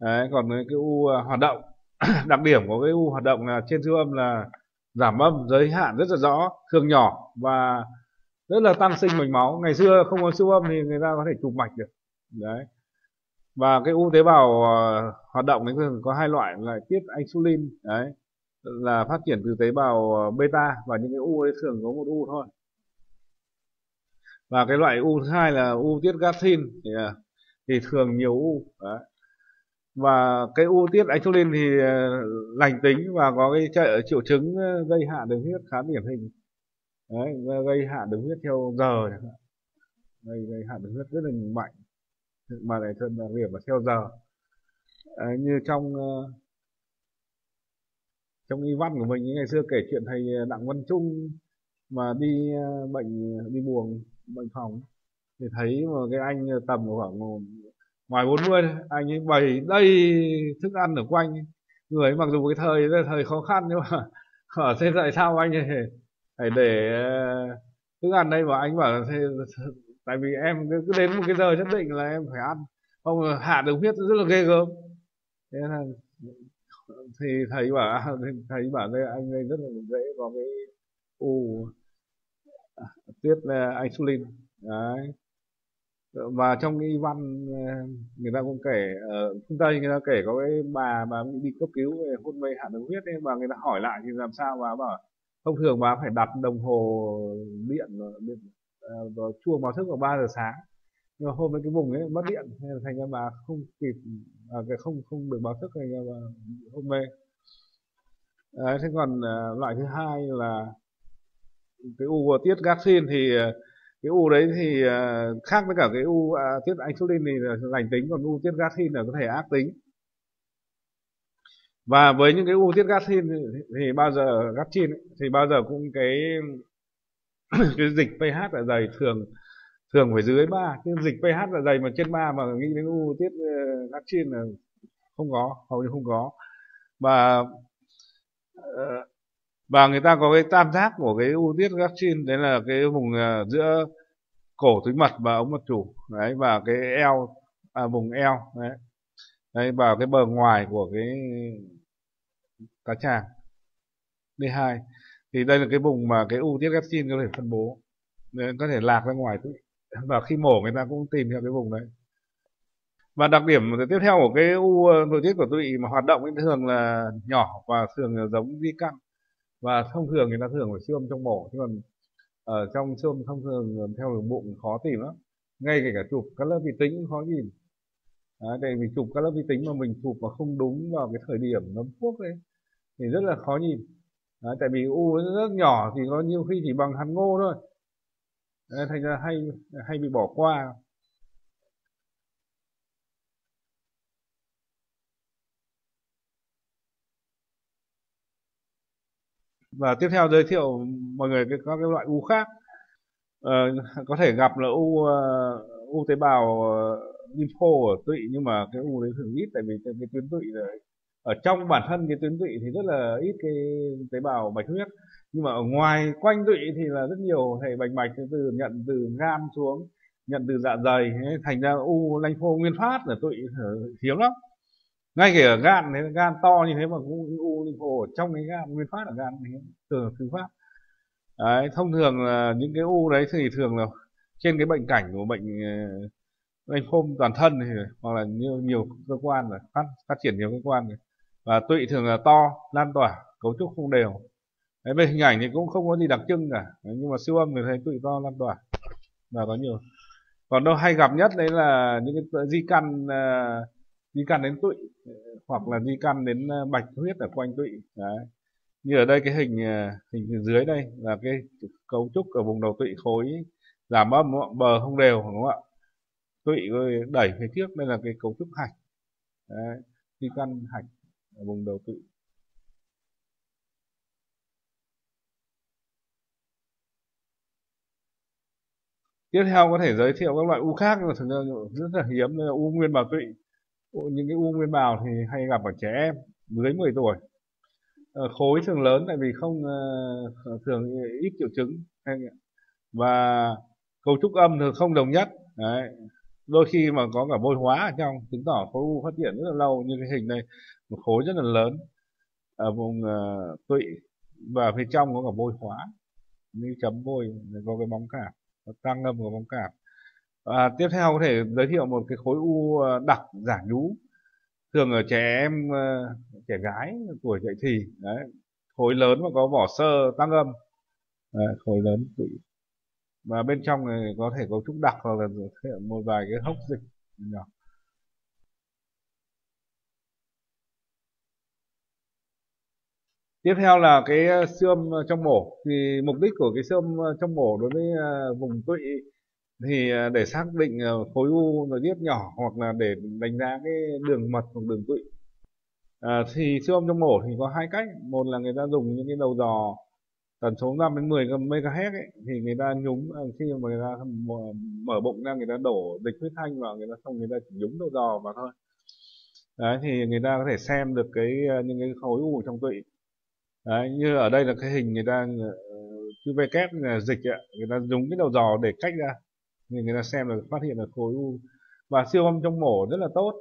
Đấy, còn cái u ờ, hoạt động. Đặc điểm của cái u hoạt động là trên siêu âm là giảm âm giới hạn rất là rõ thường nhỏ và rất là tăng sinh mạch máu. Ngày xưa không có siêu âm thì người ta có thể chụp mạch được. Đấy và cái u tế bào uh, hoạt động ấy thường có hai loại là tiết insulin đấy là phát triển từ tế bào ờ, beta và những cái u ấy thường có một u thôi. Và cái loại u thứ hai là u tiết gathin thì, ờ, thì thường nhiều u đấy. Và cái u tiết insulin thì lành tính và có cái triệu chứng gây hạ đường huyết khá điển hình. Đấy gây hạ đường huyết theo giờ gây, gây hạ đường huyết rất là mạnh mà lại thân là việc và theo giờ. À, như trong ờ, trong y văn của mình ngày xưa kể chuyện thầy đặng văn trung mà đi ờ, bệnh đi buồng bệnh phòng thì thấy mà cái anh tầm khoảng ngoài 40 anh ấy bày đây thức ăn ở quanh người mặc dù cái thời là thời khó khăn nhưng mà ở thế tại sao anh ấy phải để ờ, thức ăn đây. Mà anh bảo là thế, tại vì em cứ đến một cái giờ nhất định là em phải ăn. Không hạ đường huyết rất là ghê gớm. Thế là thì thầy bảo thầy bảo đây anh ấy rất là dễ có cái u à, tiết uh, insulin. Đấy. Và trong cái văn à, người ta cũng kể ở phương tây người ta kể có cái bà bà đi cấp cứu về hôn mê hạ đường huyết ấy và người ta hỏi lại thì làm sao bà bảo thông thường bà phải đặt đồng hồ điện điện uh, chuông báo thức vào 3 giờ sáng. Nhưng mà hôm nay cái vùng ấy mất điện nên là thành ra bà không kịp à, cái không không được báo thức thành ra bà hôn mê. À, thế còn à, loại thứ hai là cái u tiết gaxin thì à, cái u đấy thì à, khác với cả cái u à, tiết insulin thì là lành tính còn u tiết gaxin là có thể ác tính. Và với những cái u tiết gaxin thì, thì bao giờ gaxin thì bao giờ cũng cái cái dịch pH dạ dày thường thường phải dưới 3 cái dịch pH dạ dày mà trên 3 mà nghĩ đến u tiết ờ, gác trên là không có hầu như không có. Và ờ, và người ta có cái tam giác của cái u tiết gachin đấy là cái vùng ờ, giữa cổ túi mật và ống mật chủ. Đấy và cái eo à, vùng eo đấy. Đấy và cái bờ ngoài của cái cá tràng. D2 thì đây là cái vùng mà cái u tiết gachin có thể phân bố. Nên có thể lạc ra ngoài tụy và khi mổ người ta cũng tìm theo cái vùng đấy. Và đặc điểm tiếp theo của cái u ờ, nội tiết của tụy mà hoạt động ấy thường là nhỏ và thường là giống di căn và thông thường người ta thường phải siêu âm trong mổ chứ còn ở trong siêu âm thông thường ờ, theo đường bụng khó tìm lắm. Ngay kể cả chụp các lớp vi tính cũng khó nhìn. Đấy, tại vì chụp các lớp vi tính mà mình chụp mà không đúng vào cái thời điểm nấm thuốc đấy thì rất là khó nhìn. Đấy, tại vì u rất nhỏ thì có nhiều khi chỉ bằng hạt ngô thôi. Đấy, thành ra hay hay bị bỏ qua. Và tiếp theo giới thiệu mọi người các cái loại u khác. Ờ, có thể gặp là u uh, u tế bào uh, lympho ở tụy nhưng mà cái u đấy thường ít tại vì cái, cái tuyến tụy là ở trong bản thân cái tuyến tụy thì rất là ít cái tế bào bạch huyết. Nhưng mà ở ngoài quanh tụy thì là rất nhiều hệ bạch bạch từ nhận từ gan xuống nhận từ dạ dày thành ra u lympho nguyên phát ở tụy ờ, hiếm lắm. Ngay cả gan thế gan to như thế mà cũng u lympho ở trong cái gan nguyên phát ở gan thì thường là thứ phát đấy, thông thường là những cái u đấy thì thường là trên cái bệnh cảnh của bệnh ờ, lanh phô toàn thân thì hoặc là nhiều nhiều cơ quan rồi phát phát triển nhiều cơ quan rồi và tụy thường là to lan tỏa cấu trúc không đều. Đấy, về hình ảnh thì cũng không có gì đặc trưng cả. Đấy, nhưng mà siêu âm thì thấy tụy to lan tỏa. Và có nhiều. Còn đâu hay gặp nhất đấy là những cái di căn uh, di căn đến tụy hoặc là di căn đến à, bạch huyết ở quanh tụy. Đấy. Như ở đây cái hình à, hình dưới đây là cái cấu trúc ở vùng đầu tụy khối giảm âm bờ không đều đúng không ạ? Tụy đẩy phía trước đây là cái cấu trúc hạch. Đấy, di căn hạch ở vùng đầu tụy tiếp theo có thể giới thiệu các loại u khác, nhưng mà thực ra rất là hiếm là u nguyên bào tụy. Những cái u nguyên bào thì hay gặp ở trẻ em, dưới 10 tuổi. Ờ, khối thường lớn tại vì không ờ, thường ít triệu chứng và cấu trúc âm thường không đồng nhất. Đấy đôi khi mà có cả bôi hóa ở trong chứng tỏ khối u phát triển rất là lâu như cái hình này một khối rất là lớn ở vùng uh, tụy. Và phía trong có cả bôi hóa như chấm bôi có cái bóng cảm tăng âm của bóng cảm. À, tiếp theo có thể giới thiệu một cái khối u ờ, đặc giả nhú thường ở trẻ em ờ, trẻ gái tuổi dậy thì. Đấy khối lớn mà có vỏ sơ tăng âm. À, khối lớn tụy và bên trong này có thể cấu trúc đặc hoặc là một vài cái hốc dịch nhỏ. Tiếp theo là cái ờ, xương ờ, trong mổ. Thì mục đích của cái xương ờ, trong mổ đối với vùng tụy thì để xác định khối u nội tiết nhỏ hoặc là để đánh giá cái đường mật hoặc đường tụy. À, thì siêu âm trong mổ thì có hai cách. Một là người ta dùng những cái đầu dò tần số 5 đến 10 MHz ấy, thì người ta nhúng à, khi mà người ta mở bụng ra người ta đổ dịch huyết thanh vào người ta xong người ta chỉ nhúng đầu dò vào thôi. Đấy thì người ta có thể xem được cái à, những cái khối u trong tụy. Đấy như ở đây là cái hình người ta ờ, chữ V kép là dịch ấy, người ta dùng cái đầu dò để cách ra thì người ta xem là phát hiện được khối u. Và siêu âm trong mổ rất là tốt.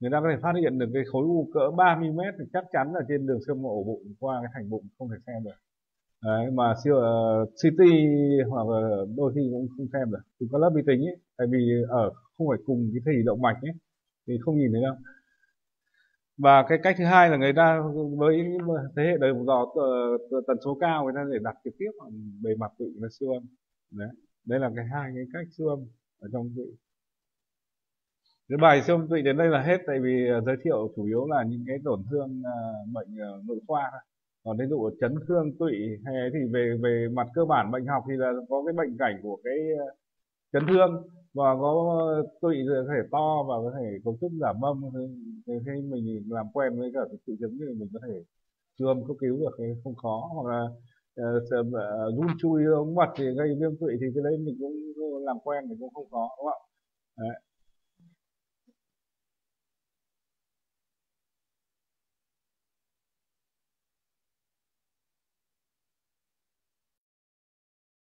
Người ta có thể phát hiện được cái khối u cỡ 30 mm thì chắc chắn là trên đường siêu âm ổ bụng qua cái thành bụng không thể xem được. Đấy, mà siêu uh, city hoặc là đôi khi cũng không xem được. Chúng có lớp vi tính ấy tại vì ở không phải cùng cái thủy động mạch ấy thì không nhìn thấy đâu. Và cái cách thứ hai là người ta với thế hệ đời dò ờ, tần số cao người ta để đặt trực tiếp vào bề mặt tụy là siêu âm. Đấy đây là cái hai cái cách siêu âm ở trong tụy cái bài siêu âm tụy đến đây là hết tại vì ờ, giới thiệu chủ yếu là những cái tổn thương bệnh nội khoa thôi còn ví dụ chấn thương tụy hay thì về về mặt cơ bản bệnh học thì là có cái bệnh cảnh của cái ờ, chấn thương và có tụy có thể to và có thể cấu trúc giảm mâm, khi mình làm quen với cả triệu chứng thì mình có thể siêu âm cấp cứu được không khó. Hoặc là uh, run chui ống mật thì gây viêm tụy thì cái đấy mình cũng làm quen thì cũng không khó đúng không ạ.